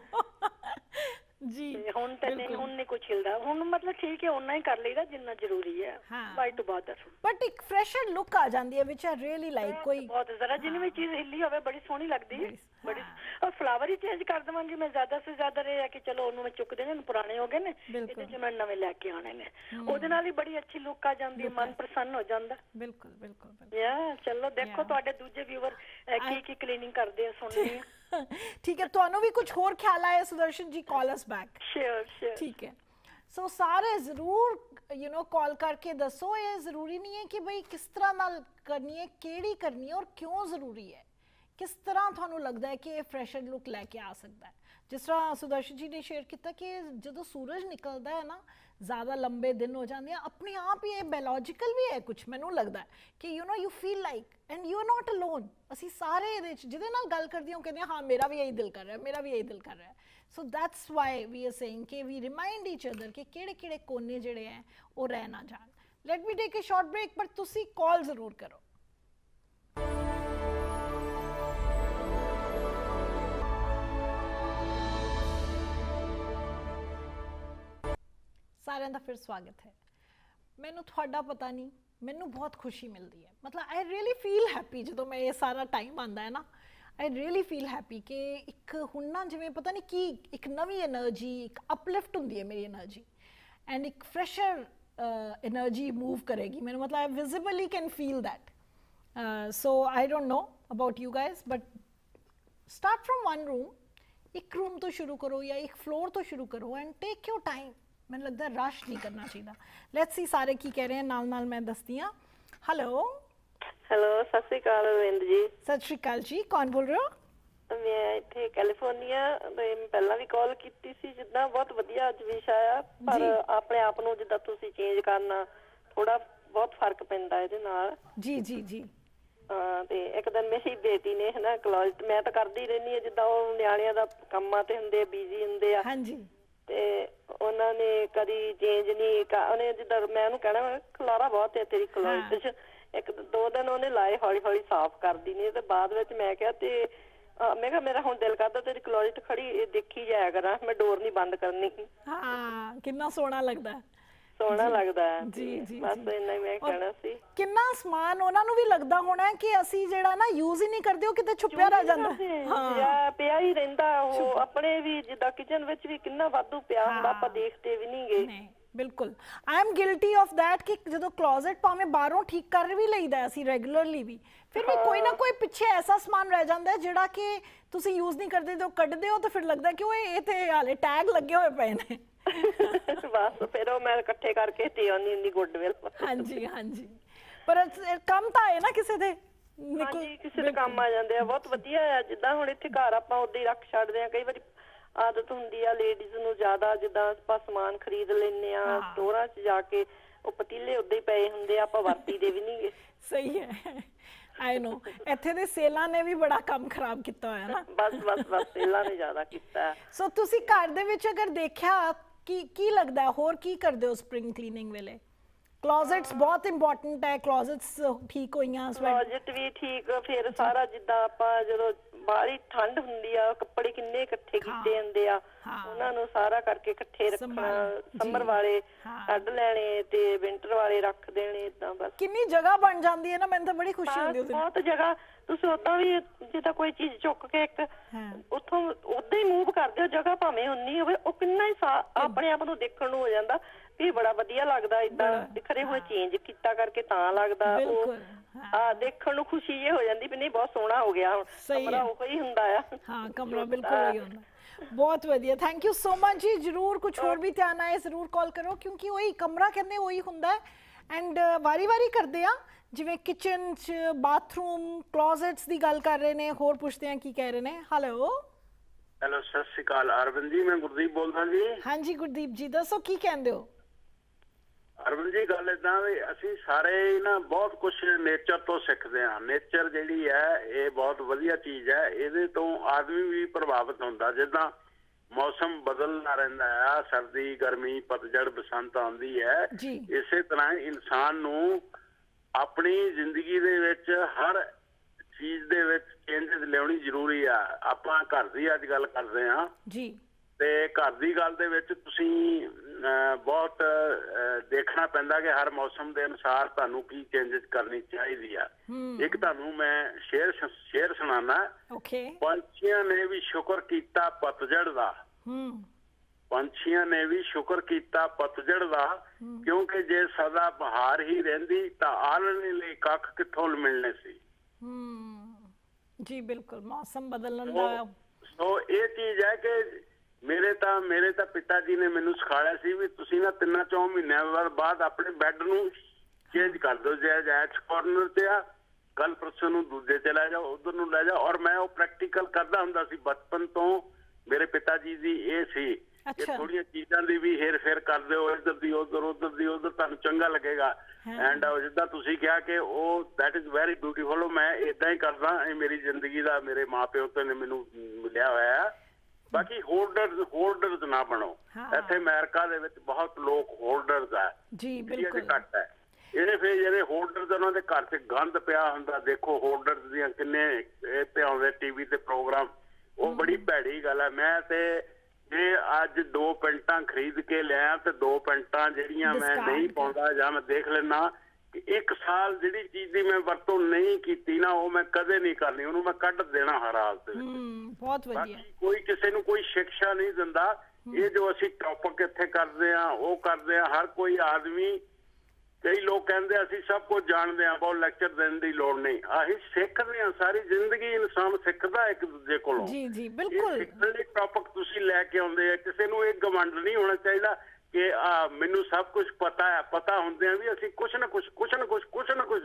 ਜੀ ਹੁਣ ਤੇ ਨਹੀਂ। ਹੁਣ ਨਹੀਂ ਕੁਝ ਹਿਲਦਾ। ਹੁਣ ਮਤਲਬ ਠੀਕ ਹੈ ਉਨਾ ਹੀ ਕਰ ਲਈਦਾ ਜਿੰਨਾ ਜ਼ਰੂਰੀ ਹੈ। ਵਾਈ ਟੂ ਬਾਦਰ ਬਟ ਇੱਕ ਫਰੈਸ਼ਰ ਲੁੱਕ ਆ ਜਾਂਦੀ ਹੈ ਵਿਚ ਆਈ ਰੀਅਲੀ ਲਾਈਕ ਕੋਈ ਬਹੁਤ ਜ਼ਰਾ ਜਿੰਨੀ ਵੀ ਚੀਜ਼ ਹਿੱਲੀ ਹੋਵੇ ਬੜੀ ਸੋਹਣੀ ਲੱਗਦੀ ਹੈ। ਬੜੀ- ਔਰ ਫਲਾਵਰ ਹੀ ਚੇਂਜ ਕਰ ਦਵਾਂਗੀ ਮੈਂ ਜ਼ਿਆਦਾ ਸੇ ਜ਼ਿਆਦਾ ਇਹ ਹੈ ਕਿ ਚਲੋ ਉਹਨੂੰ ਮੈਂ ਚੁੱਕ ਦੇਣੇ ਨੂੰ ਪੁਰਾਣੇ ਹੋ ਗਏ ਨੇ। ਇਹਦੇ ਚ ਮੈਂ ਨਵੇਂ ਲੈ ਕੇ ਆਣੇ ਨੇ। ਉਹਦੇ ਨਾਲ ਹੀ ਬੜੀ ਅੱਛੀ ਲੁੱਕ ਆ ਜਾਂਦੀ ਹੈ ਮਨ ਪ੍ਰਸੰਨ ਹੋ ਜਾਂਦਾ। ਬਿਲਕੁਲ ਬਿਲਕੁਲ। ਯਾ ਚਲੋ ਦੇਖੋ. ਤੁਹਾਡੇ ਦੂਜੇ ਵੀਵਰ ਕੀ ਕੀ ਕਲੀਨਿੰਗ ਕਰਦੇ ਆ ਸੁਣਨੀ *laughs* ਠੀਕ ਹੈ ਤੁਹਾਨੂੰ ਵੀ ਕੁਝ ਹੋਰ ਖਿਆਲ ਆਇਆ Sudarshan ji call us back share share ਠੀਕ ਹੈ। ਸੋ ਸਾਰੇ ਜ਼ਰੂਰ ਯੂ نو ਕਾਲ ਕਰਕੇ ਦੱਸੋ ਇਹ ਜ਼ਰੂਰੀ ਨਹੀਂ ਹੈ ਕਿ ਬਈ ਕਿਸ ਤਰ੍ਹਾਂ ਨਾਲ ਕਰਨੀ ਹੈ ਕਿਹੜੀ ਕਰਨੀ ਹੈ ਔਰ ਕਿਉਂ ਜ਼ਰੂਰੀ ਹੈ। ਕਿਸ ਤਰ੍ਹਾਂ ਤੁਹਾਨੂੰ ਲੱਗਦਾ ਹੈ ਕਿ ਇਹ ਫਰੈਸ਼ਰ ਲੁੱਕ ਲੈ ਕੇ ਆ ਸਕਦਾ ਹੈ? ਜਿਸ ਤਰ੍ਹਾਂ ਸੁਦਰਸ਼ਨ ਜੀ ਨੇ ਸ਼ੇਅਰ ਕੀਤਾ ਕਿ ਜਦੋਂ ਸੂਰਜ ਨਿਕਲਦਾ ਹੈ ਨਾ, ਜ਼ਿਆਦਾ ਲੰਬੇ ਦਿਨ ਹੋ ਜਾਂਦੇ ਆ, ਆਪਣੇ ਆਪ ਹੀ ਇਹ ਬਾਇਓਲੋਜੀਕਲ ਵੀ ਹੈ ਕੁਝ ਮੈਨੂੰ ਲੱਗਦਾ ਕਿ you know you feel like and you are not alone ਅਸੀਂ ਸਾਰੇ ਇਹਦੇ ਚ, ਜਿਹਦੇ ਨਾਲ ਗੱਲ ਕਰਦੀ ਹਾਂ, ਉਹ ਕਹਿੰਦੇ ਹਾਂ, ਮੇਰਾ ਵੀ ਇਹੀ ਦਿਲ ਕਰ ਰਿਹਾ, ਮੇਰਾ ਵੀ ਇਹੀ ਦਿਲ ਕਰ ਰਿਹਾ so that's why we are saying ਕਿ ਵੀ ਰਿਮਾਈਂਡ ਈਚ ਅਦਰ ਕਿ ਕਿਹੜੇ ਕਿਹੜੇ ਕੋਨੇ ਜਿਹੜੇ ਹੈ, ਉਹ ਰਹਿ ਨਾ ਜਾਣ। Let me take a short break ਪਰ ਤੁਸੀਂ ਕਾਲ ਜ਼ਰੂਰ ਕਰੋ। ਸਾਰਿਆਂ ਦਾ ਫਿਰ ਸਵਾਗਤ ਹੈ। ਮੈਨੂੰ ਤੁਹਾਡਾ ਪਤਾ ਨਹੀਂ, ਮੈਨੂੰ ਬਹੁਤ ਖੁਸ਼ੀ ਮਿਲਦੀ ਹੈ। ਮਤਲਬ ਆਈ ਰੀਅਲੀ ਫੀਲ ਹੈਪੀ ਜਦੋਂ ਮੈਂ ਇਹ ਸਾਰਾ ਟਾਈਮ ਆਂਦਾ ਹੈ ਨਾ। ਆਈ ਰੀਅਲੀ ਫੀਲ ਹੈਪੀ ਕਿ ਇੱਕ ਹੁਣ ਨਾ ਜਿਵੇਂ ਪਤਾ ਨਹੀਂ ਕੀ, ਇੱਕ ਨਵੀਂ એનર્ਜੀ ਇੱਕ ਅਪਲਿਫਟ ਹੁੰਦੀ ਹੈ ਮੇਰੀ એનર્ਜੀ ਐਂਡ ਇੱਕ ਫਰੈਸ਼ਰ એનર્ਜੀ ਮੂਵ ਕਰੇਗੀ ਮੈਨੂੰ। ਮਤਲਬ I visibly can feel that so I don't know about you guys but start from one room ਇੱਕ ਰੂਮ ਤੋਂ ਸ਼ੁਰੂ ਕਰੋ ਜਾਂ ਇੱਕ ਫਲੋਰ ਤੋਂ ਸ਼ੁਰੂ ਕਰੋ ਐਂਡ ਟੇਕ ਯੂ ਟਾਈਮ ਮੈਨੂੰ ਲੱਗਦਾ ਰਸ਼ ਨਹੀਂ ਕਰਨਾ ਚਾਹੀਦਾ। ਲੈਟਸ ਸੀ ਸਾਰੇ ਕੀ ਕਹਿ ਰਹੇ ਹਨ ਨਾਲ ਨਾਲ ਮੈਂ ਦੱਸਦੀ ਹਾਂ। ਹੈਲੋ ਹੈਲੋ ਸਤਿ ਸ਼੍ਰੀ ਅਕਾਲ ਅਰਵਿੰਦ ਜੀ। ਸਤਿ ਸ਼੍ਰੀ ਅਕਾਲ ਜੀ ਕੌਣ ਬੋਲ ਰਹੇ ਹੋ? ਮੈਂ ਇੱਥੇ ਕੈਲੀਫੋਰਨੀਆ ਤੇ ਮੈਂ ਪਹਿਲਾਂ ਵੀ ਕਾਲ ਕੀਤੀ ਸੀ ਜਿੱਦਾਂ ਬਹੁਤ ਵਧੀਆ ਅੱਜ ਵਿਸ਼ਾ ਆ ਪਰ। ਆਪਣੇ ਆਪ ਨੂੰ ਜਿੱਦਾਂ ਤੁਸੀਂ ਚੇਂਜ ਕਰਨਾ ਥੋੜਾ ਬਹੁਤ ਫ਼ਰਕ ਪੈਂਦਾ ਇਹਦੇ ਨਾਲ। ਜੀ ਜੀ ਜੀ। ਹਾਂ, ਤੇ ਇੱਕ ਦਿਨ ਮੇਰੀ ਬੇਟੀ ਨੇ ਹਨਾ ਕਲੋਜ਼ਟ ਮੈਂ ਤਾਂ ਕਰਦੀ ਰਹਿੰਦੀ ਹਾਂ ਜਿੱਦਾਂ ਉਹ ਨਿਆਣਿਆਂ ਦਾ ਕੰਮਾਂ ਤੇ ਹੁੰਦੇ ਬੀਜ਼ੀ ਹੁੰਦੇ ਆ। ਹਾਂਜੀ। ਤੇ ਉਹਨਾਂ ਨੇ ਕਦੀ ਚੇਂਜ ਨਹੀਂ ਕ- ਉਹਨੇ ਜਿੱਦਾਂ ਮੈਂ ਉਹਨੂੰ ਕਹਿਣਾ ਖਲਾਰਾ ਬਹੁਤ ਹੈ ਤੇਰੀ ਕਲੋਜ਼ਟ 'ਚ ਇੱਕ ਦੋ ਦਿਨ ਉਹਨੇ ਲਾਏ ਹੌਲੀ ਹੌਲੀ ਸਾਫ਼ ਕਰਦੀ ਨਹੀਂ ਤੇ ਬਾਅਦ ਵਿੱਚ ਮੈਂ ਕਿਹਾ ਤੇ ਮੈਂ ਕਿਹਾ ਮੇਰਾ ਹੁਣ ਦਿਲ ਕਰਦਾ ਤੇਰੀ ਕਲੋਜ਼ਟ ਖੜੀ ਦੇਖੀ ਜਾਇਆ ਕਰਾਂ ਮੈਂ ਡੋਰ ਨਹੀਂ ਬੰਦ ਕਰਨੀ। ਹਾਂ ਕਿੰਨਾ ਸੋਹਣਾ ਲੱਗਦਾ। ਸੋਹਣਾ ਲੱਗਦਾ ਜੀ, ਜੀ, ਬਸ। ਇੰਨਾ ਹੀ ਮੈਂ ਕਹਿਣਾ ਸੀ। ਕਿੰਨਾ ਸਮਾਨ ਉਹਨਾਂ ਨੂੰ ਵੀ ਲੱਗਦਾ ਹੋਣਾ ਕਿ ਅਸੀਂ ਜਿਹੜਾ ਨਾ ਯੂਜ਼ ਹੀ ਨਹੀਂ ਕਰਦੇ ਉਹ ਕਿਤੇ ਛੁਪਿਆ ਰਹਿ ਜਾਂਦਾ। ਹੈ। ਪਿਆ ਹੀ ਰਹਿੰਦਾ ਉਹ ਆਪਣੇ ਵੀ ਜਿੱਦਾਂ ਕਿਚਨ ਵਿੱਚ ਵੀ ਕਿੰਨਾ ਵਾਧੂ ਪਿਆ ਹੁੰਦਾ ਆਪਾਂ। ਦੇਖਦੇ ਵੀ ਨਹੀਂ ਗਏ ਬਿਲਕੁਲ। I am guilty of that ਕਿ ਜਦੋਂ ਕਲੋਜ਼ਟ ਭਾਵੇਂ ਬਾਹਰੋਂ ਠੀਕ ਕਰ ਵੀ ਲਈਦਾ ਅਸੀਂ ਰੈਗੂਲਰਲੀ ਵੀ ਫਿਰ ਵੀ ਕੋਈ ਨਾ ਕੋਈ ਪਿੱਛੇ ਐਸਾ ਸਮਾਨ ਰਹਿ ਜਾਂਦਾ ਜਿਹੜਾ ਕਿ ਤੁਸੀਂ ਯੂਜ਼ ਨਹੀਂ ਕਰਦੇ ਤੇ ਉਹ ਕੱਢਦੇ ਹੋ ਤਾਂ ਫਿਰ ਲੱਗਦਾ ਕਿ ਓਏ ਇਹ ਤੇ ਹਾਲੇ ਟੈਗ ਲੱਗੇ ਹੋਏ ਪਏ ਨੇ। *laughs* ਬਸ ਫਿਰ ਉਹ ਮੈਂ ਇਕੱਠੇ ਕਰਕੇ ਤੇ ਆਉਂਦੀ ਹੁੰਦੀ ਗੁੱਡਵਿਲ। ਹਾਂਜੀ ਹਾਂਜੀ। ਪਰ ਕੰਮ ਤਾਂ ਹੈ ਨਾ ਕਿਸੇ ਦੇ? ਹਾਂਜੀ ਕਿਸੇ ਦੇ ਕੰਮ ਆ ਜਾਂਦੇ ਆ। ਬਹੁਤ ਵਧੀਆ ਆ। ਜਿੱਦਾਂ ਹੁਣ ਇੱਥੇ ਘਰ ਆਪਾਂ ਉਦਾਂ ਹੀ ਰੱਖ ਛੱਡਦੇ ਆ। ਕਈ ਵਾਰੀ ਆਦਤ ਹੁੰਦੀ ਆ ਲੇਡੀਜ਼ ਨੂੰ ਜ਼ਿਆਦਾ ਜਿੱਦਾਂ ਆਪਾਂ ਸਮਾਨ ਖਰੀਦ ਲੈਨੇ ਆ। ਸਟੋਰਾਂ 'ਚ ਜਾ ਕੇ ਉਹ ਪਤੀਲੇ ਉਦਾਂ ਹੀ ਪਏ ਹੁੰਦੇ ਆ ਆਪਾਂ ਵਰਤੀਦੇ ਵੀ ਨਹੀਂਗੇ ਸਹੀ ਹੈ। ਆਈ ਨੋ। ਇੱਥੇ ਦੇ ਸੇਲਾਂ ਨੇ ਵੀ ਬੜਾ ਕੰਮ ਖਰਾਬ ਕੀਤਾ ਹੋਇਆ ਨਾ। ਬਸ ਬਸ ਬਸ। ਇਹਨਾਂ ਨੇ ਜ਼ਿਆਦਾ ਕੀਤਾ। ਸੋ ਤੁਸੀਂ ਘਰ ਦੇ ਵਿੱਚ ਅਗਰ ਦੇਖਿਆ ਕੀ ਕੀ ਲੱਗਦਾ? ਹੋਰ ਕੀ ਕਰਦੇ ਹੋ ਸਪ੍ਰਿੰਗ ਕਲੀਨਿੰਗ ਵੇਲੇ ਕਲੋਜ਼ਟਸ ਬਹੁਤ ਇੰਪੋਰਟੈਂਟ ਹੈ ਕਲੋਜ਼ਟਸ ਠੀਕ ਹੋਈਆਂ ਕਲੋਜਟ ਵੀ ਠੀਕ ਫਿਰ ਸਾਰਾ ਜਿੱਦਾਂ ਆਪਾਂ ਜਦੋਂ ਬਾਹਰੀ ਠੰਡ ਹੁੰਦੀ ਆ ਕੱਪੜੇ ਕਿੰਨੇ ਇਕੱਠੇ। ਕੀਤੇ ਹੁੰਦੇ ਆ। ਉਹਨਾਂ ਨੂੰ ਸਾਰਾ ਕਰਕੇ ਇਕੱਠੇ ਰੱਖਣਾ ਸਮਰ। ਵਾਲੇ। ਕੱਢ ਲੈਣੇ ਤੇ ਵਿੰਟਰ ਵਾਲੇ ਰੱਖ ਦੇਣੇ ਇਦਾਂ ਬਸ ਕਿੰਨੀ ਜਗ੍ਹਾ ਬਣ ਜਾਂਦੀ ਹੈ ਨਾ ਮੈਨੂੰ ਤਾਂ ਬੜੀ ਖੁਸ਼ੀ ਹੁੰਦੀ ਉਸ ਦਿਨ ਬਹੁਤ ਜਗ੍ਹਾ ਤੁਸੀਂ ਉਦਾਂ ਵੀ ਜਿੱਦਾਂ ਕੋਈ ਚੀਜ਼ ਚੁੱਕ ਕੇ ਇੱਕ। ਉੱਥੋਂ ਉਦਾਂ ਹੀ ਮੂਵ ਕਰਦੇ ਹੋ ਜਗ੍ਹਾ ਭਾਵੇਂ ਉਨੀ ਹੋਵੇ ਉਹ ਕਿੰਨਾ ਹੀ ਆਪਣੇ ਆਪ ਨੂੰ ਦੇਖਣ ਨੂੰ ਹੋ ਜਾਂਦਾ ਵੀ ਬੜਾ ਵਧੀਆ ਲੱਗਦਾ ਇਦਾਂ ਦਿਖਰੇ ਹੋਏ ਚੇਂਜ ਕੀਤਾ ਕਰਕੇ ਤਾਂ ਲੱਗਦਾ ਉਹ। ਆ ਦੇਖਣ ਨੂੰ ਖੁਸ਼ੀ ਇਹ ਹੋ ਜਾਂਦੀ ਵੀ ਨਹੀਂ ਬਹੁਤ ਸੋਹਣਾ ਹੋ ਗਿਆ ਹੁਣ ਕਮਰਾ। ਉਹ ਹੀ ਹੁੰਦਾ ਆ ਹਾਂ ਕਮਰਾ *laughs* ਬਿਲਕੁਲ ਹੀ ਹੁੰਦਾ ਬਹੁਤ ਵਧੀਆ ਥੈਂਕ ਯੂ ਸੋ ਮਚ ਜੀ ਜਰੂਰ ਕੁਝ ਹੋਰ ਵੀ ਧਿਆਨ ਆਏ ਜ਼ਰੂਰ ਕਾਲ ਕਰੋ ਕਿਉਂਕਿ ਉਹੀ ਕਮਰਾ ਕਹਿੰਦੇ ਉਹੀ ਹੁੰਦਾ ਐਂਡ ਵਾਰੀ-ਵਾਰੀ ਕਰਦੇ ਆ ਜਿਵੇਂ ਕਿਚਨ ਚ ਬਾਥਰੂਮ ਕਲੋਜ਼ਟਸ ਦੀ ਗੱਲ ਕਰ ਰਹੇ ਨੇ ਹੋਰ ਪੁੱਛਦੇ ਆ ਕੀ ਕਹਿ ਰਹੇ ਨੇ। ਹੈਲੋ ਹੈਲੋ ਸਤਿ ਸ਼੍ਰੀ ਅਕਾਲ ਅਰਵਿੰਦ ਜੀ ਮੈਂ ਗੁਰਦੀਪ ਬੋਲਦਾ ਜੀ। ਹਾਂਜੀ ਗੁਰਦੀਪ ਜੀ ਦੱਸੋ ਕੀ ਕਹਿੰਦੇ ਹੋ? ਅਰਵਿੰਦ ਜੀ ਗੱਲ ਇਦਾਂ ਵੀ ਅਸੀਂ ਸਾਰੇ ਨਾ ਬਹੁਤ ਕੁਝ ਨੇਚਰ ਤੋਂ ਸਿੱਖਦੇ ਹਾਂ। ਨੇਚਰ ਜਿਹੜੀ ਹੈ ਇਹ ਬਹੁਤ ਵਧੀਆ ਚੀਜ਼ ਹੈ। ਇਹਦੇ ਤੋਂ ਆਦਮੀ ਵੀ ਪ੍ਰਭਾਵਿਤ ਹੁੰਦਾ। ਜਿੱਦਾਂ ਮੌਸਮ ਬਦਲਦਾ ਰਹਿੰਦਾ ਹੈ ਸਰਦੀ ਗਰਮੀ ਪਤਝੜ ਬਸੰਤ ਆਉਂਦੀ ਹੈ। ਇਸੇ ਤਰ੍ਹਾਂ ਇਨਸਾਨ ਨੂੰ ਆਪਣੀ ਜ਼ਿੰਦਗੀ ਦੇ ਵਿੱਚ ਹਰ ਚੀਜ਼ ਦੇ ਵਿੱਚ ਚੇਂਜਸ ਲਿਆਉਣੀ ਜ਼ਰੂਰੀ ਆ। ਆਪਾਂ ਘਰ ਦੀ ਅੱਜ ਗੱਲ ਕਰਦੇ ਹਾਂ। ਜੀ। ਤੇ ਘਰ ਦੀ ਗੱਲ ਦੇ ਵਿੱਚ ਤੁਸੀਂ ਬਹੁਤ ਦੇਖਣਾ ਪੈਂਦਾ ਕਿ ਹਰ ਮੌਸਮ ਦੇ ਅਨੁਸਾਰ ਤੁਹਾਨੂੰ ਕੀ ਚੇਂਜਸ ਕਰਨੀ ਚਾਹੀਦੀ ਆ। ਇੱਕ ਤੁਹਾਨੂੰ ਮੈਂ ਸ਼ੇਰ ਸ਼ੇਰ ਸੁਣਾਣਾ ਓਕੇ ਪੰਛੀਆਂ ਨੇ ਵੀ ਸ਼ੁਕਰ ਕੀਤਾ ਪਤਝੜ ਦਾ। ਹੂੰ। ਪੰਛੀਆਂ ਨੇ ਵੀ ਸ਼ੁਕਰ ਕੀਤਾ ਪਤਝੜ ਦਾ ਕਿਉਂਕਿ ਜੇ ਸਦਾ ਬਹਾਰ ਹੀ ਰਹਿੰਦੀ ਤਾਂ ਆਲਣੇ ਲਈ ਕੱਖ ਕਿੱਥੋਂ ਮਿਲਣੇ ਸੀ? ਜੀ ਬਿਲਕੁਲ ਮੌਸਮ ਬਦਲਣ ਦਾ ਸੋ ਇਹ ਚੀਜ਼ ਹੈ ਕਿ ਮੇਰੇ ਤਾਂ ਮੇਰੇ ਤਾਂ ਪਿਤਾ ਜੀ ਨੇ ਮੈਨੂੰ ਸਿਖਾਇਆ ਸੀ ਵੀ ਤੁਸੀਂ ਨਾ ਤਿੰਨਾਂ ਚੌਂ ਮਹੀਨਿਆਂ ਬਾਅਦ ਬਾਅਦ ਆਪਣੇ ਬੈੱਡ ਨੂੰ ਚੇਂਜ ਕਰ ਦਿਓ ਜੇ ਐਚ ਕਾਰਨਰ ਤੇ ਆ ਕੱਲ ਪਰਸੋਂ ਨੂੰ ਦੂਜੇ ਤੇ ਲੈ ਜਾਓ ਉਧਰ ਨੂੰ ਲੈ ਜਾਓ। ਔਰ ਮੈਂ ਉਹ ਪ੍ਰੈਕਟੀਕਲ ਕਰਦਾ ਹੁੰਦਾ ਸੀ ਬਚਪਨ ਤੋਂ ਮੇਰੇ ਪਿਤਾ ਜੀ ਦੀ ਇਹ ਸੀ। ਅੱਛਾ। ਥੋੜੀਆਂ ਚੀਜ਼ਾਂ ਦੀ ਵੀ ਹੇਰ ਫੇਰ ਕਰ ਦਿਓ ਇੱਧਰ ਦੀ ਉਧਰ ਉਧਰ ਦੀ ਉਧਰ ਤੁਹਾਨੂੰ ਚੰਗਾ ਲੱਗੇਗਾ। ਐਂਡ ਜਿੱਦਾਂ ਤੁਸੀਂ ਕਿਹਾ ਕਿ ਉਹ ਦੈਟ ਇਜ਼ ਵੈਰੀ ਬਿਊਟੀਫੁਲ ਮੈਂ ਇਦਾਂ ਹੀ ਕਰਦਾ ਇਹ ਮੇਰੀ ਜ਼ਿੰਦਗੀ ਦਾ ਮੇਰੇ ਮਾਪਿਓ ਤੋਂ ਨੇ ਮੈਨੂੰ ਮਿਲਿਆ ਹੋਇਆ ਹੈ। ਬਾਕੀ ਹੋਲਡਰਸ ਹੋਲਡਰਸ ਨਾ ਬਣੋ। ਹਾਂ। ਇੱਥੇ ਅਮਰੀਕਾ ਦੇ ਵਿੱਚ ਬਹੁਤ ਲੋਕ ਹੋਲਡਰਸ ਆ। ਜੀ ਬਿਲਕੁਲ। ਘੱਟ ਹੈ। ਇਹਦੇ ਫਿਰ ਜਿਹੜੇ ਹੋਲਡਰਸ ਉਹਨਾਂ ਦੇ ਘਰ 'ਚ ਗੰਦ ਪਿਆ ਹੁੰਦਾ। ਦੇਖੋ ਹੋਲਡਰਸ ਦੀਆਂ ਕਿੰਨੇ ਇਹ ਪਿਆਉਂਦੇ ਟੀਵੀ ਤੇ ਪ੍ਰੋਗਰਾਮ ਉਹ ਬੜੀ ਭੈੜੀ ਗੱਲ ਹੈ। ਮੈਂ ਤੇ ਜੇ ਅੱਜ ਦੋ ਪੈਂਟਾਂ ਖਰੀਦ ਕੇ ਲਿਆ ਤੇ ਦੋ ਪੈਂਟਾਂ ਜਿਹੜੀਆਂ ਮੈਂ ਨਹੀਂ। ਪਾਉਂਦਾ ਜਾਂ ਮੈਂ ਦੇਖ ਲੈਣਾ ਕਿ ਇੱਕ ਸਾਲ ਜਿਹੜੀ ਚੀਜ਼ ਦੀ ਮੈਂ ਵਰਤੋਂ ਨਹੀਂ ਕੀਤੀ ਨਾ ਉਹ ਮੈਂ ਕਦੇ ਨਹੀਂ ਕਰਨੀ। ਉਹਨੂੰ ਮੈਂ ਕੱਢ ਦੇਣਾ ਹਰ ਹਾਲਤ ਵਿੱਚ। ਹੂੰ ਬਹੁਤ ਵਧੀਆ। ਕੋਈ ਕਿਸੇ ਨੂੰ ਕੋਈ ਸਿੱਖਿਆ ਨਹੀਂ ਦਿੰਦਾ। ਇਹ ਜੋ ਅਸੀਂ ਟੌਪਿਕ ਇੱਥੇ ਕਰਦੇ ਆ ਉਹ ਕਰਦੇ ਆ ਹਰ ਕੋਈ ਆਦਮੀ ਕਈ ਲੋਕ ਕਹਿੰਦੇ ਅਸੀਂ ਸਭ ਕੁਝ ਜਾਣਦੇ ਆ ਬਹੁਤ ਲੈਕਚਰ ਦੇਣ ਦੀ ਲੋੜ ਨਹੀਂ। ਆਹੀ ਸਿੱਖਦੇ ਆ ਸਾਰੀ ਜ਼ਿੰਦਗੀ ਇਨਸਾਨ ਸਿੱਖਦਾ ਇੱਕ ਦੂਜੇ ਕੋਲੋਂ। ਜੀ ਜੀ ਬਿਲਕੁਲ। ਸਿੱਖਣ ਲਈ ਟੌਪਿਕ ਤੁਸੀਂ ਲੈ ਕੇ ਆਉਂਦੇ ਆ ਕਿਸੇ ਨੂੰ ਇਹ ਗਮੰਡ ਨਹੀਂ ਹੋਣਾ ਚਾਹੀਦਾ ਕਿ ਆ ਮੈਨੂੰ ਸਭ ਕੁਝ ਪਤਾ ਹੈ। ਪਤਾ ਹੁੰਦਿਆਂ ਵੀ ਅਸੀਂ ਕੁਝ ਨਾ ਕੁਝ ਕੁਝ ਨਾ ਕੁਝ ਕੁਝ ਨਾ ਕੁਝ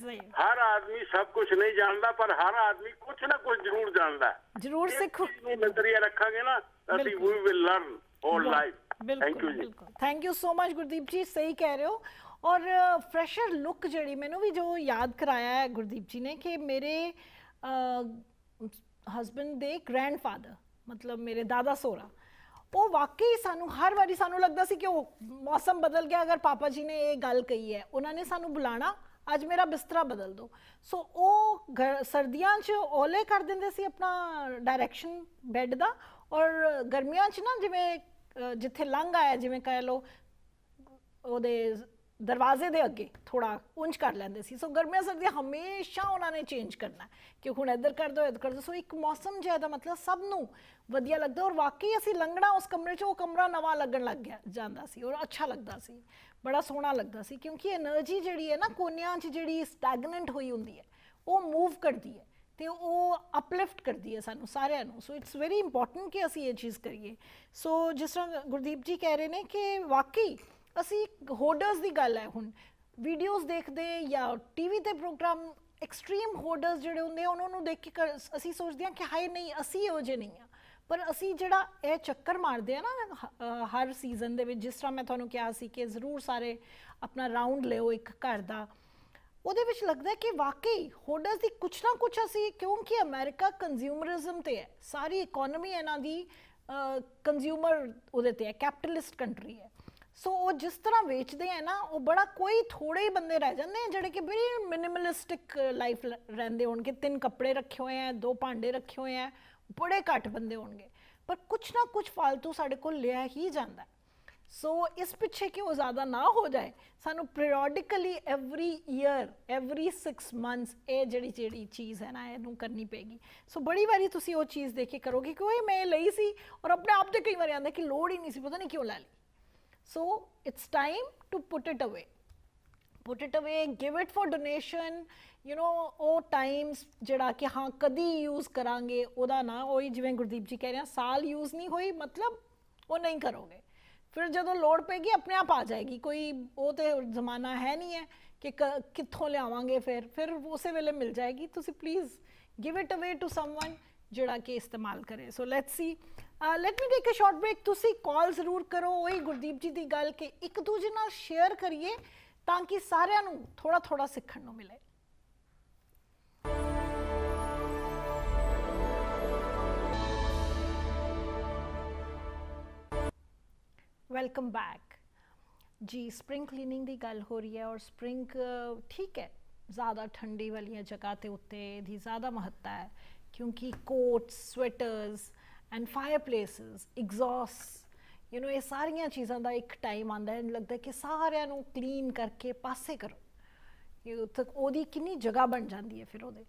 ਸਹੀ। ਹਰ ਆਦਮੀ ਸਭ ਕੁਝ ਨਹੀਂ ਜਾਣਦਾ ਪਰ ਹਰ ਆਦਮੀ ਕੁਝ ਨਾ ਕੁਝ ਜ਼ਰੂਰ ਜਾਣਦਾ ਜ਼ਰੂਰ ਸਿੱਖੋ। ਨਜ਼ਰੀਆ ਰੱਖਾਂਗੇ ਨਾ ਅਸੀਂ। We will learn all life ਬਿਲਕੁਲ thank you so much Gurdeep ji ਸਹੀ ਕਹਿ ਰਹੇ ਹੋ। ਔਰ ਫਰੈਸ਼ਰ ਲੁੱਕ ਜਿਹੜੀ ਮੈਨੂੰ ਵੀ ਜੋ ਯਾਦ ਕਰਾਇਆ ਹੈ ਗੁਰਦੀਪ ਜੀ ਨੇ ਕਿ ਮੇਰੇ ਹਸਬੰਡ ਦੇ ਗ੍ਰੈਂਡਫਾਦਰ ਮਤਲਬ ਮੇਰੇ ਦਾਦਾ ਸੋਰਾ ਉਹ ਵਾਕਈ ਸਾਨੂੰ ਹਰ ਵਾਰੀ ਸਾਨੂੰ ਲੱਗਦਾ ਸੀ ਕਿ ਉਹ ਮੌਸਮ ਬਦਲ ਗਿਆ, ਅਗਰ ਪਾਪਾ ਜੀ ਨੇ ਇਹ ਗੱਲ ਕਹੀ ਹੈ, ਉਹਨਾਂ ਨੇ ਸਾਨੂੰ ਬੁਲਾਣਾ, ਅੱਜ ਮੇਰਾ ਬਿਸਤਰਾ ਬਦਲ ਦਿਓ। ਸੋ ਉਹ ਗਰ- ਸਰਦੀਆਂ 'ਚ ਓਲੇ ਕਰ ਦਿੰਦੇ ਸੀ ਆਪਣਾ ਡਾਇਰੈਕਸ਼ਨ ਬੈੱਡ ਦਾ, ਔਰ ਗਰਮੀਆਂ 'ਚ ਨਾ ਜਿਵੇਂ ਜਿੱਥੇ ਲੰਘ ਆਇਆ, ਜਿਵੇਂ ਕਹਿ ਲਓ, ਉਹਦੇ ਦਰਵਾਜ਼ੇ ਦੇ ਅੱਗੇ ਥੋੜਾ ਉਂਝ ਕਰ ਲੈਂਦੇ ਸੀ। ਸੋ ਗਰਮੀਆਂ ਸਰਦੀਆਂ ਹਮੇਸ਼ਾ ਉਹਨਾਂ ਨੇ ਚੇਂਜ ਕਰਨਾ ਕਿ ਹੁਣ ਇੱਧਰ ਕਰ ਦੋ ਇੱਧਰ ਕਰ ਦੋ ਸੋ ਇੱਕ ਮੌਸਮ ਜਿਹਾ ਦਾ ਮਤਲਬ ਸਭ ਨੂੰ ਵਧੀਆ ਲੱਗਦਾ ਔਰ ਵਾਕਈ ਅਸੀਂ ਲੰਘਣਾ ਉਸ ਕਮਰੇ 'ਚ, ਉਹ ਕਮਰਾ ਨਵਾਂ ਲੱਗਣ ਲੱਗ ਗਿਆ, ਜਾਂਦਾ ਸੀ ਔਰ ਅੱਛਾ ਲੱਗਦਾ ਸੀ, ਬੜਾ ਸੋਹਣਾ ਲੱਗਦਾ ਸੀ, ਕਿਉਂਕਿ એનર્ਜੀ ਜਿਹੜੀ ਹੈ ਨਾ ਕੋਨਿਆਂ 'ਚ ਜਿਹੜੀ ਸਟੈਗਨੈਂਟ ਹੋਈ ਹੁੰਦੀ ਹੈ, ਉਹ ਮੂਵ ਕਰਦੀ ਹੈ ਤੇ ਉਹ ਅਪਲਿਫਟ ਕਰਦੀ ਹੈ ਸਾਨੂੰ ਸਾਰਿਆਂ ਨੂੰ। ਸੋ ਇਟਸ ਵੈਰੀ ਇੰਪੋਰਟੈਂਟ ਕਿ ਅਸੀਂ ਇਹ ਚੀਜ਼ ਕਰੀਏ। ਸੋ ਜਿਸ ਤਰ੍ਹਾਂ ਗੁਰਦੀਪ ਜੀ ਕਹਿ ਰਹੇ ਨੇ ਕਿ ਵਾਕਈ ਅਸੀਂ ਹੋਡਰਸ ਦੀ ਗੱਲ ਹੈ ਹੁਣ। ਵੀਡੀਓਜ਼ ਦੇਖਦੇ ਜਾਂ ਟੀਵੀ ਤੇ ਪ੍ਰੋਗਰਾਮ ਐਕਸਟ੍ਰੀਮ ਹੋਡਰਸ ਜਿਹੜੇ ਹੁੰਦੇ ਆ, ਉਹਨਾਂ ਨੂੰ ਦੇਖ ਕੇ ਕਰ- ਅਸੀਂ ਸੋਚਦੇ ਹਾਂ ਕਿ ਹਾਏ ਨਹੀਂ, ਅਸੀਂ ਇਹੋ ਜਿਹੇ ਨਹੀਂ ਆ। ਪਰ ਅਸੀਂ ਜਿਹੜਾ ਇਹ ਚੱਕਰ ਮਾਰਦੇ ਆ ਨਾ ਹਰ ਸੀਜ਼ਨ ਦੇ ਵਿੱਚ, ਜਿਸ ਤਰ੍ਹਾਂ ਮੈਂ ਤੁਹਾਨੂੰ ਕਿਹਾ ਸੀ ਕਿ ਜ਼ਰੂਰ ਸਾਰੇ ਆਪਣਾ ਰਾਉਂਡ ਲਿਓ ਇੱਕ ਘਰ ਦਾ, ਉਹਦੇ ਵਿੱਚ ਲੱਗਦਾ ਕਿ ਵਾਕਈ ਹੋਡਰਸ ਦੀ ਕੁਛ ਨਾ ਕੁਛ ਅਸੀਂ, ਕਿਉਂਕਿ ਅਮਰੀਕਾ ਕੰਜ਼ਿਊਮਰਿਜ਼ਮ ਤੇ ਹੈ, ਸਾਰੀ ਇਕਨੋਮੀ ਇਹਨਾਂ ਦੀ ਕੰਜ਼ਿਊਮਰ ਉਹਦੇ ਤੇ ਹੈ ਕੈਪੀਟਲਿਸਟ ਕੰਟਰੀ ਹੈ। ਸੋ ਉਹ ਜਿਸ ਤਰ੍ਹਾਂ ਵੇਚਦੇ ਆ ਨਾ, ਉਹ ਬੜਾ ਕੋਈ ਥੋੜੇ ਹੀ ਬੰਦੇ ਰਹਿ ਜਾਂਦੇ ਆ, ਜਿਹੜੇ ਕਿ ਬੜੀ ਮਿਨੀਮਲਿਸਟਿਕ ਲਾਈਫ ਰਹਿੰਦੇ ਹੋਣਗੇ। ਤਿੰਨ ਕੱਪੜੇ ਰੱਖੇ ਹੋਏ ਆ, ਦੋ ਭਾਂਡੇ ਰੱਖੇ ਹੋਏ ਆ, ਬੜੇ ਘੱਟ ਬੰਦੇ ਹੋਣਗੇ। ਪਰ ਕੁਛ ਨਾ ਕੁਛ ਫालतू ਸਾਡੇ ਕੋਲ ਲਿਆ ਹੀ ਜਾਂਦਾ। ਸੋ ਇਸ ਪਿੱਛੇ ਕਿ ਉਹ ਜ਼ਿਆਦਾ ਨਾ ਹੋ ਜਾਏ? ਸਾਨੂੰ periodically every year every 6 months ਇਹ ਜਿਹੜੀ ਜਿਹੜੀ ਚੀਜ਼ ਹੈ ਨਾ, ਇਹਨੂੰ ਕਰਨੀ ਪੈਗੀ ਸੋ ਬੜੀ ਵਾਰੀ ਤੁਸੀਂ ਉਹ ਚੀਜ਼ ਦੇਖ ਕੇ ਕਰੋਗੇ ਕਿ ਓਏ ਮੈਂ ਇਹ ਲਈ ਸੀ ਔਰ ਆਪਣੇ ਆਪ ਤੇ ਕਈ ਵਾਰੀ ਆਉਂਦਾ ਕਿ ਲੋੜ ਹੀ ਨਹੀਂ ਸੀ, ਪਤਾ ਨਹੀਂ ਕਿਉਂ ਲੈ ਲਈ। So, it is time to put it away, put it away, give it for donation, you know ਉਹ times ਜਿਹੜਾ ਕਿ ਹਾਂ ਕਦੀ use ਕਰਾਂਗੇ ਉਹਦਾ ਨਾ ਹੋਈ ਜਿਵੇਂ ਗੁਰਦੀਪ ਜੀ ਕਹਿ ਰਹੇ ਆ ਸਾਲ use ਨਹੀਂ ਹੋਈ ਮਤਲਬ ਉਹ ਨਹੀਂ ਕਰੋਗੇ ਫਿਰ ਜਦੋਂ ਲੋੜ ਪੈਗੀ ਆਪਣੇ ਆਪ ਆ ਜਾਏਗੀ ਕੋਈ ਉਹ ਤੇ ਜ਼ਮਾਨਾ ਹੈ ਨਹੀਂ ਹੈ ਕਿ ਕਿੱਥੋਂ ਲਿਆਵਾਂਗੇ ਫਿਰ ਫਿਰ ਉਸੇ ਵੇਲੇ ਮਿਲ ਜਾਏਗੀ ਤੁਸੀਂ please give it away to someone ਜਿਹੜਾ ਕਿ ਇਸਤੇਮਾਲ ਕਰੇ so let's see let me take a short break ਤੁਸੀਂ ਕਾਲ ਜ਼ਰੂਰ ਕਰੋ ਉਹੀ ਗੁਰਦੀਪ ਜੀ ਦੀ ਗੱਲ ਕਿ ਇੱਕ ਦੂਜੇ ਨਾਲ ਸ਼ੇਅਰ ਕਰੀਏ ਤਾਂ ਕਿ ਸਾਰਿਆਂ ਨੂੰ ਥੋੜਾ ਥੋੜਾ ਸਿੱਖਣ ਨੂੰ ਮਿਲੇ। ਵੈਲਕਮ ਬੈਕ ਜੀ ਸਪ੍ਰਿੰਗ ਕਲੀਨਿੰਗ ਦੀ ਗੱਲ ਹੋ ਰਹੀ ਹੈ ਔਰ ਸਪ੍ਰਿੰਗ ਠੀਕ ਹੈ, ਜ਼ਿਆਦਾ ਠੰਡੀ ਵਾਲੀਆਂ ਜਗ੍ਹਾ ਤੇ ਉੱਤੇ ਦੀ ਜ਼ਿਆਦਾ ਮਹੱਤਤਾ ਹੈ ਕਿਉਂਕਿ coats sweaters and fireplaces exhaust you know ਇਹ ਸਾਰੀਆਂ ਚੀਜ਼ਾਂ ਦਾ ਇੱਕ ਟਾਈਮ ਆਉਂਦਾ ਹੈ। ਲੱਗਦਾ ਕਿ ਸਾਰਿਆਂ ਨੂੰ ਕਲੀਨ ਕਰਕੇ ਪਾਸੇ ਕਰੋ। ਇਹ ਤੱਕ ਉਹਦੀ ਕਿੰਨੀ ਜਗ੍ਹਾ ਬਣ ਜਾਂਦੀ ਹੈ ਫਿਰ ਉਹਦੇ।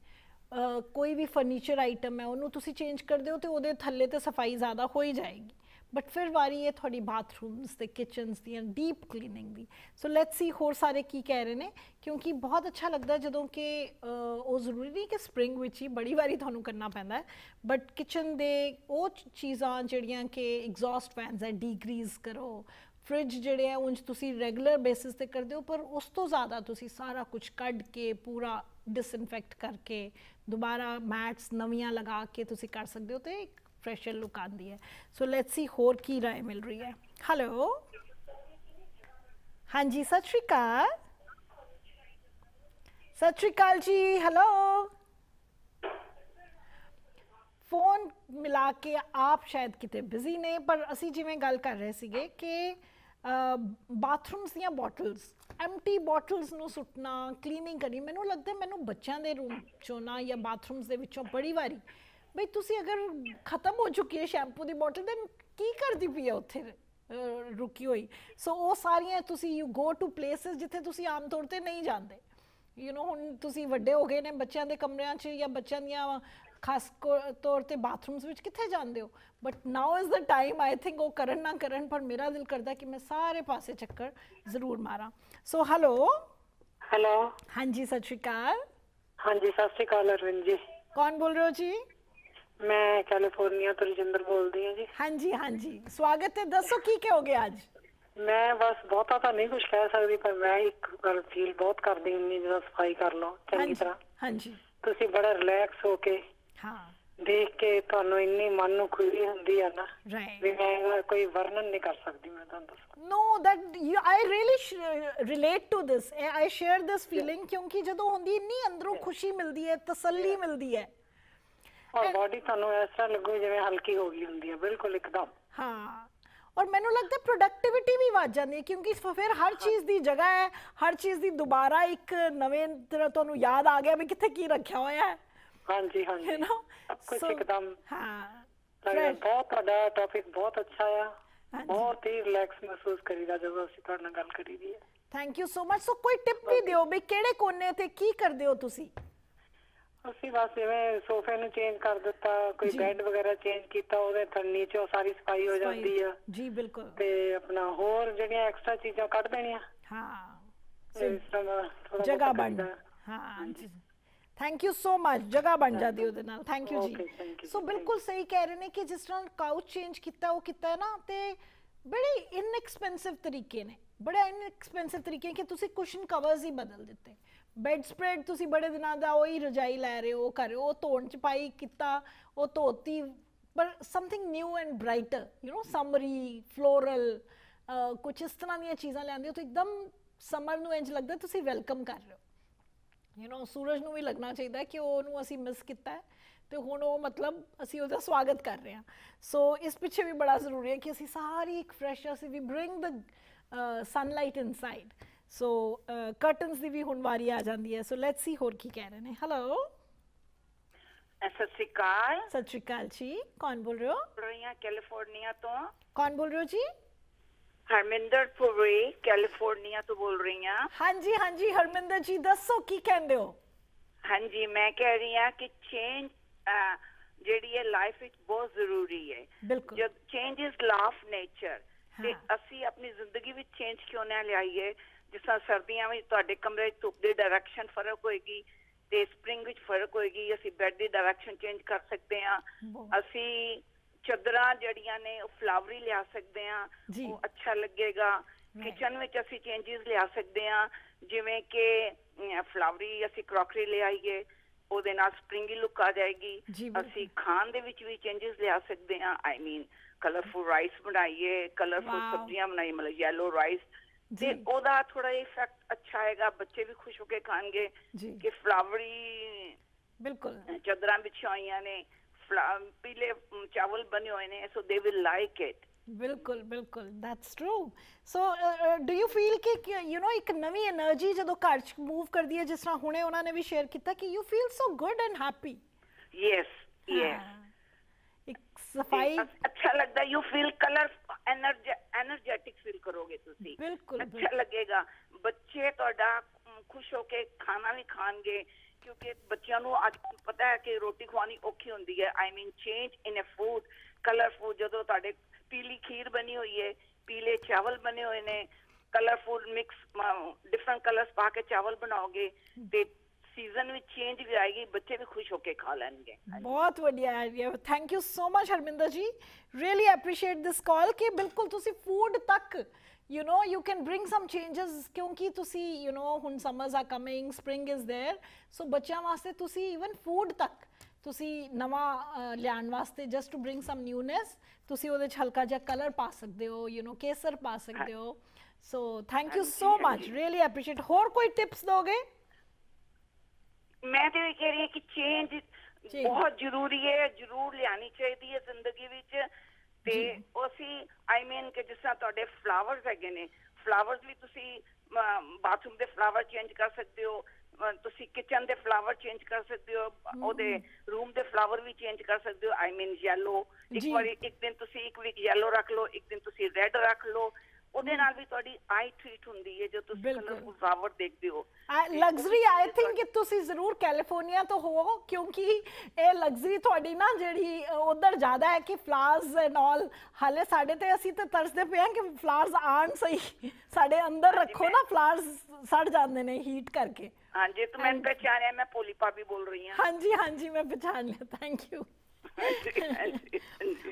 ਕੋਈ ਵੀ ਫਰਨੀਚਰ ਆਈਟਮ ਹੈ, ਉਹਨੂੰ ਤੁਸੀਂ ਚੇਂਜ ਕਰ ਦਿਓ ਤੇ ਉਹਦੇ ਥੱਲੇ ਤੇ ਸਫ਼ਾਈ ਜ਼ਿਆਦਾ ਹੋ ਹੀ ਜਾਏਗੀ। ਬਟ ਫਿਰ ਵਾਰੀ ਹੈ ਤੁਹਾਡੀ ਬਾਥਰੂਮਸ ਤੇ ਕਿਚਨਸ ਦੀਆਂ ਡੀਪ ਕਲੀਨਿੰਗ ਦੀ ਸੋ ਲੈਟਸ ਸੀ ਹੋਰ ਸਾਰੇ ਕੀ ਕਹਿ ਰਹੇ ਨੇ ਕਿਉਂਕਿ ਬਹੁਤ ਅੱਛਾ ਲੱਗਦਾ ਜਦੋਂ ਕਿ ਉਹ ਜ਼ਰੂਰੀ ਨਹੀਂ ਕਿ ਸਪ੍ਰਿੰਗ ਵਿੱਚ ਹੀ ਬੜੀ ਵਾਰੀ ਤੁਹਾਨੂੰ ਕਰਨਾ ਪੈਂਦਾ ਹੈ ਬਟ ਕਿਚਨ ਦੇ ਉਹ ਚੀਜ਼ਾਂ ਜਿਹੜੀਆਂ ਕਿ ਐਗਜ਼ੌਸਟ ਫੈਨਸ ਹੈ ਡੀਗਰੀਜ਼ ਕਰੋ ਫ੍ਰਿਜ ਜਿਹੜੇ ਆ ਉਂਝ ਤੁਸੀਂ ਰੈਗੂਲਰ ਬੇਸਿਸ ਤੇ ਕਰਦੇ ਹੋ ਪਰ ਉਸ ਤੋਂ ਜ਼ਿਆਦਾ ਤੁਸੀਂ ਸਾਰਾ ਕੁਝ ਕੱਢ ਕੇ ਪੂਰਾ ਡਿਸਇਨਫੈਕਟ ਕਰਕੇ ਦੁਬਾਰਾ ਮੈਟਸ ਨਵੀਆਂ ਲਗਾ ਕੇ ਤੁਸੀਂ ਕਰ ਸਕਦੇ ਹੋ ਤੇ ਇੱਕ ਫਰੈਸ਼ਰ ਲੁੱਕ ਆਉਂਦੀ ਹੈ ਸੋ ਲੈਟਸ ਸੀ ਹੋਰ ਕੀ ਰਾਏ ਮਿਲ ਰਹੀ ਹੈ ਹੈਲੋ ਹਾਂਜੀ ਸਤਿ ਸ਼੍ਰੀ ਅਕਾਲ ਸਤਿ ਸ਼੍ਰੀ ਅਕਾਲ ਜੀ ਹੈਲੋ ਫੋਨ ਮਿਲਾ ਕੇ ਆਪ ਸ਼ਾਇਦ ਕਿਤੇ ਬਿਜ਼ੀ ਨੇ ਪਰ ਅਸੀਂ ਜਿਵੇਂ ਗੱਲ ਕਰ ਰਹੇ ਸੀਗੇ ਕਿ ਬਾਥਰੂਮਸ ਦੀਆਂ ਬੋਟਲਸ ਐਮਟੀ ਬੋਟਲਸ ਨੂੰ ਸੁੱਟਣਾ ਕਲੀਨਿੰਗ ਕਰਨੀ ਮੈਨੂੰ ਲੱਗਦਾ ਮੈਨੂੰ ਬੱਚਿਆਂ ਦੇ ਰੂਮ ਚੋਂ ਨਾ ਜਾਂ ਬਾਥਰੂਮਸ ਦੇ ਵਿੱਚੋਂ ਬੜੀ ਵਾਰੀ ਬਈ ਤੁਸੀਂ ਅਗਰ ਖਤਮ ਹੋ ਚੁੱਕੀ ਹੈ ਸ਼ੈਂਪੂ ਦੀ ਬੋਟਲ ਦੈਨ ਕੀ ਕਰਦੀ ਪਈ ਹੈ ਉੱਥੇ ਰੁਕੀ ਹੋਈ? ਸੋ ਉਹ ਸਾਰੀਆਂ ਤੁਸੀਂ ਯੂ ਗੋ ਟੂ ਪਲੇਸਸ ਜਿੱਥੇ ਤੁਸੀਂ ਆਮ ਤੌਰ ਤੇ ਨਹੀਂ ਜਾਂਦੇ। ਯੂ نو ਹੁਣ ਤੁਸੀਂ ਵੱਡੇ ਹੋ ਗਏ ਨੇ ਬੱਚਿਆਂ ਦੇ ਕਮਰਿਆਂ 'ਚ ਜਾਂ ਬੱਚਿਆਂ ਦੀਆਂ ਖਾਸ ਤੌਰ ਤੇ ਬਾਥਰੂਮਸ ਵਿੱਚ ਕਿੱਥੇ ਜਾਂਦੇ ਹੋ? But now is the time I think ਉਹ ਕਰਨ ਨਾ ਕਰਨ ਪਰ ਮੇਰਾ ਦਿਲ ਕਰਦਾ ਕਿ ਮੈਂ ਸਾਰੇ ਪਾਸੇ ਚੱਕਰ ਜ਼ਰੂਰ ਮਾਰਾਂ। ਸੋ ਹੈਲੋ ਹੈਲੋ ਹਾਂਜੀ ਸਤਿ ਸ਼੍ਰੀ ਅਕਾਲ। ਹਾਂਜੀ ਸਤਿ ਸ਼੍ਰੀ ਅਕਾਲ ਅਰਵਿੰਦ ਜੀ। ਕੌਣ ਬੋਲ ਰਹੇ ਹੋ ਜੀ? ਮੈਂ ਕੈਲੀਫੋਰਨੀਆ ਤੋਂ ਰਜਿੰਦਰ ਬੋਲਦੀ ਹਾਂ ਜੀ। ਹਾਂਜੀ ਹਾਂਜੀ। ਸਵਾਗਤ ਹੈ। ਦੱਸੋ ਕੀ ਕਹੋਗੇ ਅੱਜ? ਮੈਂ ਬਸ ਬਹੁਤਾ ਤਾਂ ਨਹੀਂ ਕੁਝ ਕਹਿ ਸਕਦੀ ਪਰ ਮੈਂ ਇੱਕ ਗੱਲ ਫੀਲ ਬਹੁਤ ਕਰਦੀ ਹੁੰਦੀ ਜਦੋਂ ਸਫ਼ਾਈ ਕਰ ਲਓ ਚੰਗੀ ਤਰ੍ਹਾਂ। ਹਾਂਜੀ। ਤੁਸੀਂ ਬੜਾ ਰਿਲੈਕਸ ਹੋ ਕੇ ਹਾਂ। ਦੇਖ ਕੇ ਤੁਹਾਨੂੰ ਇੰਨੀ ਮਨ ਨੂੰ ਖੁਸ਼ੀ ਹੁੰਦੀ ਆ ਨਾ ਵੀ ਮੈਂ ਕੋਈ ਵਰਣਨ ਨਹੀਂ ਕਰ ਸਕਦੀ ਮੈਂ ਤੁਹਾਨੂੰ ਦੱਸਾਂ। You i really sh- relate to this. I I share this feeling ਕਿਉਂਕਿ ਜਦੋਂ ਹੁੰਦੀ ਇੰਨੀ ਅੰਦਰੋਂ ਖੁਸ਼ੀ ਮਿਲਦੀ ਹੈ ਤਸੱਲੀ ਮਿਲਦੀ ਹੈ। ਔਰ ਬਾਡੀ ਤੁਹਾਨੂੰ ਇਸ ਤਰ੍ਹਾਂ ਲੱਗੂ ਜਿਵੇਂ ਹਲਕੀ ਹੋ ਗਈ ਹੁੰਦੀ ਹੈ ਬਿਲਕੁਲ ਇੱਕਦਮ। ਹਾਂ। ਔਰ ਮੈਨੂੰ ਲੱਗਦਾ ਪ੍ਰੋਡਕਟਿਵਿਟੀ ਵੀ ਵੱਧ ਜਾਂਦੀ ਹੈ ਕਿਉਂਕਿ ਫਿਰ ਹਰ ਚੀਜ਼ ਦੀ ਜਗ੍ਹਾ ਹੈ ਹਰ ਚੀਜ਼ ਦੀ ਦੁਬਾਰਾ ਇੱਕ ਨਵੇਂ ਤਰ੍ਹਾਂ ਤੁਹਾਨੂੰ ਯਾਦ ਆ ਗਿਆ ਵੀ ਕਿੱਥੇ ਕੀ ਰੱਖਿਆ ਹੋਇਆ ਹੈ। ਹਾਂਜੀ ਹਾਂਜੀ। ਯੂ نو ਕੁਝ ਇੱਕਦਮ। ਹਾਂ। ਬਹੁਤ ਤੁਹਾਡਾ ਟੌਪਿਕ ਬਹੁਤ ਅੱਛਾ ਆ। ਬਹੁਤ ਹੀ ਰਿਲੈਕਸ ਮਹਿਸੂਸ ਕਰੀਦਾ ਜਦੋਂ ਅਸੀਂ ਤੁਹਾਡੇ ਨਾਲ ਗੱਲ ਕਰੀਦੀ ਹੈ। Thank you so much so ਕੋਈ ਟਿਪ ਵੀ ਦਿਓ ਵੀ ਕਿਹੜੇ ਕੋਨੇ ਤੇ ਕੀ ਕਰਦੇ ਹੋ ਤੁਸੀਂ? ਅਸੀਂ ਬਸ ਜਿਵੇਂ ਸੋਫੇ ਨੂੰ ਚੇਂਜ ਕਰ ਦਿੱਤਾ ਕੋਈ ਜੀ। ਬੈੱਡ ਵਗੈਰਾ ਚੇਂਜ ਕੀਤਾ ਉਹਦੇ ਥੱਲੇ ਨੀਚੋਂ ਸਾਰੀ ਸਫ਼ਾਈ ਹੋ ਜਾਂਦੀ ਆ। ਜੀ ਬਿਲਕੁਲ। ਤੇ ਆਪਣਾ ਹੋਰ ਜਿਹੜੀਆਂ ਐਕਸਟਰਾ ਚੀਜ਼ਾਂ ਕੱਢ ਦੇਣੀਆਂ। ਹਾਂ। ਇਸ ਤਰ੍ਹਾਂ ਥੋੜਾ ਜਗ੍ਹਾ ਬਣ ਹਾਂ ਥੈਂਕ ਯੂ ਸੋ ਮਚ ਜਗ੍ਹਾ ਬਣ ਜਾਂਦੀ ਉਹਦੇ ਨਾਲ। ਥੈਂਕ ਯੂ Okay, thank ਜੀ you, ਸੋ thank ਬਿਲਕੁਲ ਸਹੀ ਕਹਿ ਰਹੇ ਨੇ ਕਿ ਜਿਸ ਤਰ੍ਹਾਂ ਕਾਊਚ ਚੇਂਜ ਕੀਤਾ ਉਹ ਕੀਤਾ ਹੈ ਨਾ ਤੇ ਬੜੇ ਇਨਐਕਸਪੈਂਸਿਵ ਤਰੀਕੇ ਨੇ। ਬੜਾ ਇਨਐਕਸਪੈਂਸਿਵ ਤਰੀਕੇ ਕਿ ਤੁਸੀਂ ਕੁਸ਼ਨ ਕਵਰਸ ਹੀ ਬਦਲ ਦਿੱਤੇ। ਬੈੱਡ ਸਪਰੈਡ ਤੁਸੀਂ ਬੜੇ ਦਿਨਾਂ ਦਾ ਉਹੀ ਰਜਾਈ ਲੈ ਰਹੇ ਹੋ ਉਹ ਕਰ ਰਹੇ ਹੋ ਉਹ ਧੋਣ ਚ ਪਾਈ ਕੀਤਾ ਉਹ ਧੋਤੀ ਪਰ something new and brighter you know summery floral ਕੁਝ ਇਸ ਤਰ੍ਹਾਂ ਦੀਆਂ ਚੀਜ਼ਾਂ ਲਿਆਂਦੇ ਹੋ ਤਾਂ ਇੱਕਦਮ ਸਮਰ ਨੂੰ ਇੰਜ ਲੱਗਦਾ ਤੁਸੀਂ ਵੈਲਕਮ ਕਰ ਰਹੇ ਹੋ ਯੂ نو ਸੂਰਜ ਨੂੰ ਵੀ ਲੱਗਣਾ ਚਾਹੀਦਾ ਹੈ ਕਿ ਉਹਨੂੰ ਅਸੀਂ ਮਿਸ ਕੀਤਾ ਹੈ ਤੇ ਹੁਣ ਉਹ ਮਤਲਬ ਅਸੀਂ ਉਹਦਾ ਸਵਾਗਤ ਕਰ ਰਹੇ ਹਾਂ ਸੋ ਇਸ ਪਿੱਛੇ ਵੀ ਬੜਾ ਜ਼ਰੂਰੀ ਹੈ ਕਿ ਅਸੀਂ ਸਾਰੀ ਇੱਕ ਫਰੈਸ਼ ਅਸੀਂ ਵੀ bring the sunlight inside so curtains ਦੀ ਵੀ ਹੁਣ ਵਾਰੀ ਆ ਜਾਂਦੀ ਹੈ ਸੋ ਲੈਟਸ ਸੀ ਹੋਰ ਕੀ ਕਹਿ ਰਹੇ ਨੇ। ਹੈਲੋ ਸਤਿ ਸ਼੍ਰੀ ਅਕਾਲ। ਸਤਿ ਸ਼੍ਰੀ ਅਕਾਲ ਜੀ ਕੌਣ ਬੋਲ ਰਹੇ ਹੋ? ਹਾਂ ਕੈਲੀਫੋਰਨੀਆ ਤੋਂ। ਕੌਣ ਬੋਲ ਰਹੇ ਹੋ ਜੀ? ਹਰਮਿੰਦਰ ਪੁਰੀ ਕੈਲੀਫੋਰਨੀਆ ਤੋਂ ਬੋਲ ਰਹੀ ਹਾਂ। ਹਾਂਜੀ ਹਾਂਜੀ ਹਰਮਿੰਦਰ ਜੀ ਦੱਸੋ ਕੀ ਕਹਿੰਦੇ ਹੋ? ਹਾਂਜੀ ਮੈਂ ਕਹਿ ਰਹੀ ਹਾਂ ਕਿ ਚੇਂਜ ਜਿਹੜੀ ਹੈ ਲਾਈਫ ਵਿੱਚ ਬਹੁਤ ਜ਼ਰੂਰੀ ਹੈ। ਜਦ change is law of nature ਤੇ। ਅਸੀਂ ਆਪਣੀ ਜ਼ਿੰਦਗੀ ਵਿੱਚ ਚੇਂਜ ਕਿਉਂ ਨਾ ਲਿਆਈਏ ਜਿਸ ਤਰ੍ਹਾਂ ਸਰਦੀਆਂ ਵਿੱਚ ਤੁਹਾਡੇ ਕਮਰੇ 'ਚ ਧੁੱਪ ਦੀ ਡਾਇਰੈਕਸ਼ਨ ਫ਼ਰਕ ਹੋਏਗੀ ਤੇ ਸਪ੍ਰਿੰਗ ਵਿੱਚ ਫ਼ਰਕ ਹੋਏਗੀ ਅਸੀਂ ਬੈੱਡ ਦੀ ਡਾਇਰੈਕਸ਼ਨ ਚੇਂਜ ਕਰ ਸਕਦੇ ਹਾਂ। ਅਸੀਂ ਚਾਦਰਾਂ ਜਿਹੜੀਆਂ ਨੇ ਉਹ ਫਲਾਵਰੀ ਲਿਆ ਸਕਦੇ ਹਾਂ। ਉਹ ਅੱਛਾ ਲੱਗੇਗਾ. ਕਿਚਨ ਵਿੱਚ ਅਸੀਂ ਚੇਂਜਸ ਲਿਆ ਸਕਦੇ ਹਾਂ ਜਿਵੇਂ ਕਿ ਫਲਾਵਰੀ ਅਸੀਂ ਕਰੋਕਰੀ ਲੈ ਆਈਏ ਉਹਦੇ ਨਾਲ ਸਪ੍ਰਿੰਗੀ ਲੁੱਕ ਆ ਜਾਏਗੀ। ਅਸੀਂ ਖਾਣ ਦੇ ਵਿੱਚ ਵੀ ਚੇਂਜਸ ਲਿਆ ਸਕਦੇ ਹਾਂ ਆਈ ਮੀਨ ਕਲਰਫੁਲ ਰਾਈਸ ਬਣਾਈਏ ਕਲਰਫੁਲ. ਸਬਜ਼ੀਆਂ ਬਣਾਈਏ ਮਤਲਬ ਯੈਲੋ ਰਾਈਸ। ਤੇ ਉਹਦਾ ਥੋੜਾ ਇਫੈਕਟ ਅੱਛਾ ਆਏਗਾ ਬੱਚੇ ਵੀ ਖੁਸ਼ ਹੋ ਕੇ ਖਾਣਗੇ। ਕਿ ਫਲਾਵਰੀ ਬਿਲਕੁਲ ਚਾਦਰਾਂ ਵਿਛੀਆਂ ਹੋਈਆਂ ਨੇ ਫਲਾ- ਪੀਲੇ ਚਾਵਲ ਬਣੇ ਹੋਏ ਨੇ ਸੋ ਦੇ ਵਿਲ ਲਾਈਕ ਇਟ ਬਿਲਕੁਲ ਬਿਲਕੁਲ that's true so do you feel ਕਿ ਯੂ نو ਇੱਕ ਨਵੀਂ એનર્ਜੀ ਜਦੋਂ ਘਰ ਚ ਮੂਵ ਕਰਦੀ ਹੈ ਜਿਸ ਤਰ੍ਹਾਂ ਹੁਣੇ ਉਹਨਾਂ ਨੇ ਵੀ ਸ਼ੇਅਰ ਕੀਤਾ ਕਿ you feel so good and happy yes yes ਇੱਕ ਸਫ਼ਾਈ ਅੱਛਾ ਲੱਗਦਾ you feel colour energetic feel ਕਰੋਗੇ ਤੁਸੀਂ। ਬਿਲਕੁਲ ਅੱਛਾ ਲੱਗੇਗਾ। ਬੱਚੇ ਤੁਹਾਡਾ ਖੁਸ਼ ਹੋ ਕੇ ਖਾਣਾ ਵੀ ਖਾਣਗੇ ਕਿਉਂਕਿ ਬੱਚਿਆਂ ਨੂੰ ਅੱਜ ਪਤਾ ਹੈ ਕਿ ਰੋਟੀ ਖਵਾਣੀ ਔਖੀ ਹੁੰਦੀ ਹੈ। I mean change in a food colourful ਜਦੋਂ ਤੁਹਾਡੇ ਪੀਲੀ ਖੀਰ ਬਣੀ ਹੋਈ ਹੈ ਪੀਲੇ ਚਾਵਲ ਬਣੇ ਹੋਏ ਨੇ ਕਲਰਫੁਲ ਮਿਕਸ ਡਿਫਰੈਂਟ ਕਲਰਸ ਪਾ ਕੇ ਚਾਵਲ ਬਣਾਓਗੇ ਤੇ ਸੀਜ਼ਨ ਵਿੱਚ ਚੇਂਜ ਵੀ ਆਏਗੀ ਬੱਚੇ ਵੀ ਖੁਸ਼ ਹੋ ਕੇ ਖਾ ਲੈਣਗੇ ਬਹੁਤ ਵਧੀਆ idea thank you so much Harminder ji really appreciate ਦਿਸ ਕਾਲ ਕਿ ਬਿਲਕੁਲ ਤੁਸੀਂ ਫੂਡ ਤੱਕ you know you can bring some changes ਕਿਉਂਕਿ ਤੁਸੀਂ ਯੂ نو ਹੁਣ summers are coming spring is there so ਬੱਚਿਆਂ ਵਾਸਤੇ ਤੁਸੀਂ ਇਵਨ ਫੂਡ ਤੱਕ ਤੁਸੀਂ ਨਵਾਂ ਲਿਆਉਣ ਵਾਸਤੇ just to bring some newness ਤੁਸੀਂ ਉਹਦੇ ਚ ਹਲਕਾ ਜਿਹਾ ਕਲਰ ਪਾ ਸਕਦੇ ਹੋ ਯੂ نو ਕੇਸਰ ਪਾ ਸਕਦੇ ਹੋ। So thank you so much really appreciate ਹੋਰ ਕੋਈ ਟਿਪਸ ਦੋਗੇ? ਮੈਂ ਤੇ ਇਹ ਕਹਿ ਰਹੀ ਹਾਂ ਕਿ ਚੇਂਜ। ਬਹੁਤ ਜ਼ਰੂਰੀ ਹੈ ਜ਼ਰੂਰ ਲਿਆਣੀ ਚਾਹੀਦੀ ਹੈ ਜ਼ਿੰਦਗੀ ਵਿੱਚ। ਤੇ ਅਸੀਂ ਆਈ ਮੀਨ ਕਿ ਜਿਸ ਤਰ੍ਹਾਂ ਤੁਹਾਡੇ ਫਲਾਵਰਸ ਹੈਗੇ ਨੇ ਫਲਾਵਰਸ ਵੀ ਤੁਸੀਂ ਬਾਥਰੂਮ ਦੇ ਫਲਾਵਰ ਚੇਂਜ ਕਰ ਸਕਦੇ ਹੋ। ਤੁਸੀਂ ਕਿਚਨ ਦੇ ਫਲਾਵਰ ਚੇਂਜ ਕਰ ਸਕਦੇ ਹੋ ਉਹਦੇ ਰੂਮ ਦੇ ਫਲਾਵਰ ਵੀ ਚੇਂਜ ਕਰ ਸਕਦੇ ਹੋ ਆਈ ਮੀਨ ਯੈਲੋ ਇੱਕ। ਵਾਰੀ ਇੱਕ ਦਿਨ ਤੁਸੀਂ ਇੱਕ ਵੀਕ ਯੈਲੋ ਰੱਖ ਲਓ ਇੱਕ ਦਿਨ ਤੁਸੀਂ ਰੈੱਡ ਰੱਖ ਲਓ। ਉਹਦੇ ਨਾਲ ਵੀ ਤੁਹਾਡੀ ਆਈ ਟ੍ਰੀਟ ਹੁੰਦੀ ਹੈ ਜੋ ਤੁਸੀਂ। ਕਲਰਫੁਲ ਫਲਾਵਰ ਦੇਖਦੇ ਹੋ। ਲਗਜ਼ਰੀ ਆਈ ਥਿੰਕ ਕਿ ਤੁਸੀਂ ਜ਼ਰੂਰ ਕੈਲੀਫੋਰਨੀਆ ਤੋਂ ਹੋ ਕਿਉਂਕਿ ਇਹ ਲਗਜ਼ਰੀ ਤੁਹਾਡੀ ਨਾ ਜਿਹੜੀ ਉਧਰ ਜ਼ਿਆਦਾ ਹੈ ਕਿ ਫਲਾਵਰਸ ਐਂਡ ਆਲ ਹਾਲੇ ਸਾਡੇ ਤੇ ਅਸੀਂ ਤਾਂ ਤਰਸਦੇ ਪਏ ਹਾਂ ਕਿ ਫਲਾਵਰਸ ਆਣ ਸਹੀ। ਸਾਡੇ ਅੰਦਰ ਰੱਖੋ ਨਾ ਫਲਾਵਰਸ ਸੜ ਜਾਂਦੇ ਨੇ ਹੀਟ ਕਰਕੇ। ਹਾਂਜੀ ਤੇ ਮੈਂ ਪਹਿਚਾਣਿਆ ਮੈਂ ਪੋਲੀ ਭਾਬੀ ਬੋਲ ਰਹੀ ਹਾਂ। ਹਾਂਜੀ ਹਾਂਜੀ ਮੈਂ ਪਛਾਣ ਲਿਆ। Thank you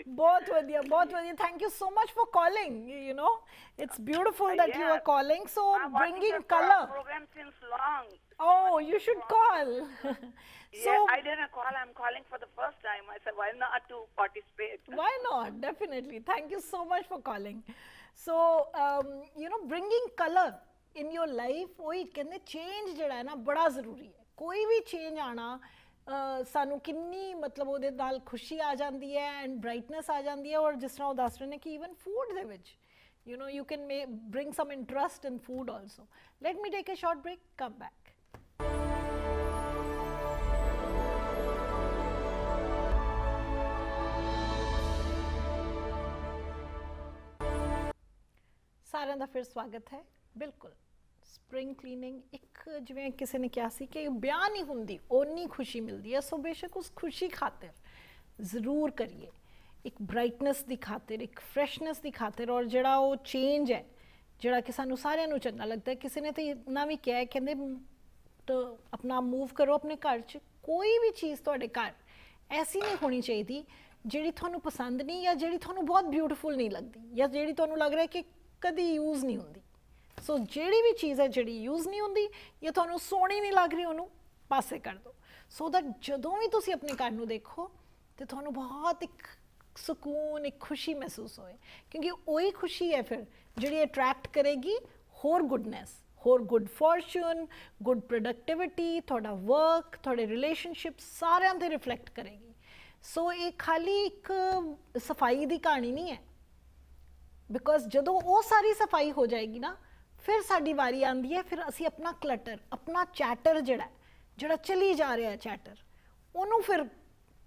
both Vidya, both Thank you so much for calling. You know, it's beautiful uh, that you are calling. So I'm bringing color. Program since long. Oh, you should call. *laughs* so yeah, I didn't call. I'm calling for the first time. I said, why not to participate? why not? Definitely. Thank you so much for calling. So, um, you know, bringing color in your life, oh can change change? है ना बड़ा ज़रूरी है कोई भी ਸਾਨੂੰ ਕਿੰਨੀ ਮਤਲਬ ਉਹਦੇ ਨਾਲ ਖੁਸ਼ੀ ਆ ਜਾਂਦੀ ਹੈ ਐਂਡ ਬ੍ਰਾਈਟਨੈਸ ਆ ਜਾਂਦੀ ਹੈ ਔਰ ਜਿਸ ਤਰ੍ਹਾਂ ਉਹ ਦੱਸ ਰਹੇ ਨੇ ਕਿ ਇਵਨ ਫੂਡ ਦੇ ਵਿੱਚ you know you can may bring some interest in food also let me take a short break come back ਸਾਰਿਆਂ ਦਾ ਫਿਰ ਸਵਾਗਤ ਹੈ ਬਿਲਕੁਲ ਸਪ੍ਰਿੰਗ ਕਲੀਨਿੰਗ ਇੱਕ ਜਿਵੇਂ ਕਿਸੇ ਨੇ ਕਿਹਾ ਸੀ ਕਿ ਵਿਆਹ ਨਹੀਂ ਹੁੰਦੀ ਓਨੀ ਖੁਸ਼ੀ ਮਿਲਦੀ ਹੈ ਸੋ ਬੇਸ਼ੱਕ ਉਸ ਖੁਸ਼ੀ ਖਾਤਰ ਜ਼ਰੂਰ ਕਰੀਏ ਇੱਕ ਬ੍ਰਾਈਟਨੈਸ ਦੀ ਖਾਤਰ ਇੱਕ ਫਰੈਸ਼ਨੈਸ ਦੀ ਖਾਤਰ ਔਰ ਜਿਹੜਾ ਉਹ ਚੇਂਜ ਹੈ ਜਿਹੜਾ ਕਿ ਸਾਨੂੰ ਸਾਰਿਆਂ ਨੂੰ ਚੰਗਾ ਲੱਗਦਾ ਹੈ ਕਿਸੇ ਨੇ ਤਾਂ ਇੰਨਾ ਵੀ ਕਿਹਾ ਹੈ, ਕਹਿੰਦੇ ਤਾਂ ਆਪਣਾ ਮੂਵ ਕਰੋ ਆਪਣੇ ਘਰ 'ਚ ਕੋਈ ਵੀ ਚੀਜ਼ ਤੁਹਾਡੇ ਘਰ ਐਸੀ ਨਹੀਂ ਹੋਣੀ ਚਾਹੀਦੀ ਜਿਹੜੀ ਤੁਹਾਨੂੰ ਪਸੰਦ ਨਹੀਂ ਜਾਂ ਜਿਹੜੀ ਤੁਹਾਨੂੰ ਬਹੁਤ ਬਿਊਟੀਫੁਲ ਨਹੀਂ ਲੱਗਦੀ ਜਾਂ ਜਿਹੜੀ ਤੁਹਾਨੂੰ ਲੱਗ ਰਿਹਾ ਕਿ ਕਦੀ ਯੂਜ਼ ਨਹੀਂ ਹੁੰਦੀ ਸੋ ਜਿਹੜੀ ਵੀ ਚੀਜ਼ ਹੈ ਜਿਹੜੀ ਯੂਜ਼ ਨਹੀਂ ਹੁੰਦੀ ਜਾਂ ਤੁਹਾਨੂੰ ਸੋਹਣੀ ਨਹੀਂ ਲੱਗ ਰਹੀ, ਉਹਨੂੰ ਪਾਸੇ ਕਰ ਦਿਓ। ਸੋ ਦੈਟ ਜਦੋਂ ਵੀ ਤੁਸੀਂ ਆਪਣੇ ਘਰ ਨੂੰ ਦੇਖੋ ਤੇ ਤੁਹਾਨੂੰ ਬਹੁਤ ਇੱਕ ਸਕੂਨ, ਇੱਕ ਖੁਸ਼ੀ ਮਹਿਸੂਸ ਹੋਏ ਕਿਉਂਕਿ ਉਹੀ ਖੁਸ਼ੀ ਹੈ ਫਿਰ ਜਿਹੜੀ ਅਟਰੈਕਟ ਕਰੇਗੀ ਹੋਰ ਗੁੱਡਨੈਸ ਹੋਰ ਗੁੱਡ ਫੋਰਚੂਨ ਗੁੱਡ ਪ੍ਰੋਡਕਟਿਵਿਟੀ ਤੁਹਾਡਾ ਵਰਕ ਤੁਹਾਡੇ ਰਿਲੇਸ਼ਨਸ਼ਿਪ ਸਾਰਿਆਂ ਤੇ ਰਿਫਲੈਕਟ ਕਰੇਗੀ। ਸੋ ਇਹ ਖਾਲੀ ਇੱਕ ਸਫ਼ਾਈ ਦੀ ਕਹਾਣੀ ਨਹੀਂ ਹੈ। ਬਿਕੋਜ਼ ਜਦੋਂ ਉਹ ਸਾਰੀ ਸਫ਼ਾਈ ਹੋ ਜਾਏਗੀ ਨਾ ਫਿਰ ਸਾਡੀ ਵਾਰੀ ਆਂਦੀ ਹੈ, ਫਿਰ ਅਸੀਂ ਆਪਣਾ ਕਲਟਰ ਆਪਣਾ ਚੈਟਰ ਜਿਹੜਾ ਜਿਹੜਾ ਚਲੀ ਜਾ ਰਿਹਾ ਚੈਟਰ ਉਹਨੂੰ ਫਿਰ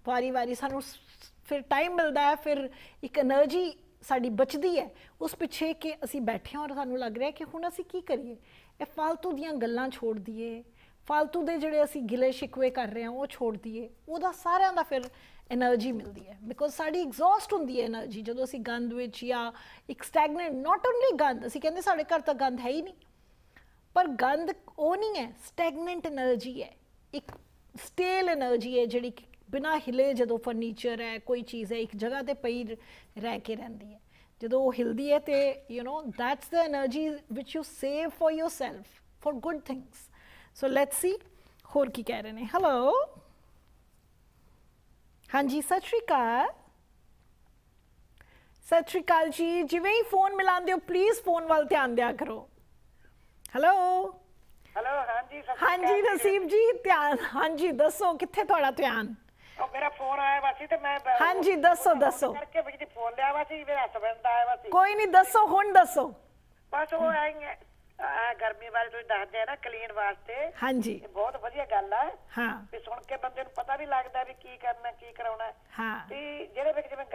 ਵਾਰੀ-ਵਾਰੀ ਸਾਨੂੰ ਫਿਰ ਟਾਈਮ ਮਿਲਦਾ ਹੈ, ਫਿਰ ਇੱਕ એનર્ਜੀ ਸਾਡੀ ਬਚਦੀ ਹੈ, ਉਸ ਪਿੱਛੇ ਕਿ ਅਸੀਂ ਬੈਠੇ ਹਾਂ ਔਰ ਸਾਨੂੰ ਲੱਗ ਰਿਹਾ ਕਿ ਹੁਣ ਅਸੀਂ ਕੀ ਕਰੀਏ? ਇਹ ਫਾਲਤੂ ਦੀਆਂ ਗੱਲਾਂ ਛੋੜ ਦਈਏ, ਫਾਲਤੂ ਦੇ ਜਿਹੜੇ ਅਸੀਂ ਗਿਲੇ ਸ਼ਿਕਵੇ ਕਰ ਰਹੇ ਹਾਂ, ਉਹ ਛੋੜ ਦਈਏ, ਉਹਦਾ ਸਾਰਿਆਂ ਦਾ ਫਿਰ ਐਨਰਜੀ ਮਿਲਦੀ ਹੈ। ਬਿਕੋਜ਼ ਸਾਡੀ ਐਗਜ਼ੌਸਟ ਹੁੰਦੀ ਹੈ ਐਨਰਜੀ ਜਦੋਂ ਅਸੀਂ ਗੰਦ ਵਿੱਚ ਜਾਂ ਇੱਕ ਸਟੈਗਨੈਂਟ ਨਾਟ ਓਨਲੀ ਗੰਦ, ਅਸੀਂ ਕਹਿੰਦੇ ਸਾਡੇ ਘਰ ਤਾਂ ਗੰਦ ਹੈ ਹੀ ਨਹੀਂ। ਪਰ ਗੰਦ ਉਹ ਨਹੀਂ ਹੈ ਸਟੈਗਨੈਂਟ ਐਨਰਜੀ ਹੈ। ਇੱਕ ਸਟੇਲ ਐਨਰਜੀ ਹੈ ਜਿਹੜੀ ਬਿਨਾ ਹਿਲੇ ਜਦੋਂ ਫਰਨੀਚਰ ਹੈ, ਕੋਈ ਚੀਜ਼ ਹੈ, ਇੱਕ ਜਗ੍ਹਾ ਤੇ ਪਈ ਰਹਿ ਕੇ ਰਹਿੰਦੀ ਹੈ। ਜਦੋਂ ਉਹ ਹਿਲਦੀ ਹੈ ਤੇ you know that's the energy which you save for yourself for good things so let's see ਹੋਰ ਕੀ ਕਹਿ ਰਹੇ ਨੇ। ਹੈਲੋ ਹਾਂਜੀ ਸਤਿ ਸ਼੍ਰੀ ਅਕਾਲ। ਸਤਿ ਸ਼੍ਰੀ ਅਕਾਲ ਜੀ ਜਿਵੇਂ ਹੀ ਫੋਨ ਮਿਲਾਉਂਦੇ ਹੋ ਪਲੀਜ਼ ਫੋਨ ਵੱਲ ਧਿਆਨ ਦਿਆ ਕਰੋ। ਹੈਲੋ ਹੈਲੋ ਹਾਂਜੀ ਹਾਂਜੀ। ਨਸੀਬ ਜੀ ਧਿਆਨ ਹਾਂਜੀ ਦੱਸੋ ਕਿੱਥੇ ਤੁਹਾਡਾ ਧਿਆਨ? ਉਹ ਮੇਰਾ ਫੋਨ ਆਇਆ ਵਾ ਸੀ ਤੇ ਮੈਂ ਹਾਂਜੀ, ਦੱਸੋ, ਦੱਸੋ। ਕਰਕੇ ਵਿੱਚ ਫੋਨ ਲਿਆ ਵਾ ਸੀ ਮੇਰਾ ਹਸਬੰਦ ਆਇਆ ਵਾ ਸੀ। ਕੋਈ ਨਹੀਂ ਦੱਸੋ ਹੁਣ ਦੱਸੋ। ਬਸ ਉਹ ਆਏਂਗੇ ਆ ਗਰਮੀ ਬਾਰੇ ਤੁਸੀਂ ਦੱਸਦੇ ਆ ਨਾ ਕਲੀਨ ਵਾਸਤੇ। ਹਾਂਜੀ। ਇਹ ਬਹੁਤ ਵਧੀਆ ਗੱਲ ਆ। ਹਾਂ। ਵੀ ਸੁਣ ਕੇ ਬੰਦੇ ਨੂੰ ਪਤਾ ਵੀ ਲੱਗਦਾ ਵੀ ਕੀ ਕਰਨਾ ਕੀ ਕਰਾਉਣਾ। ਹਾਂ। ਤੇ ਜਿਹੜੇ ਵਿੱਚ ਜਿਵੇਂ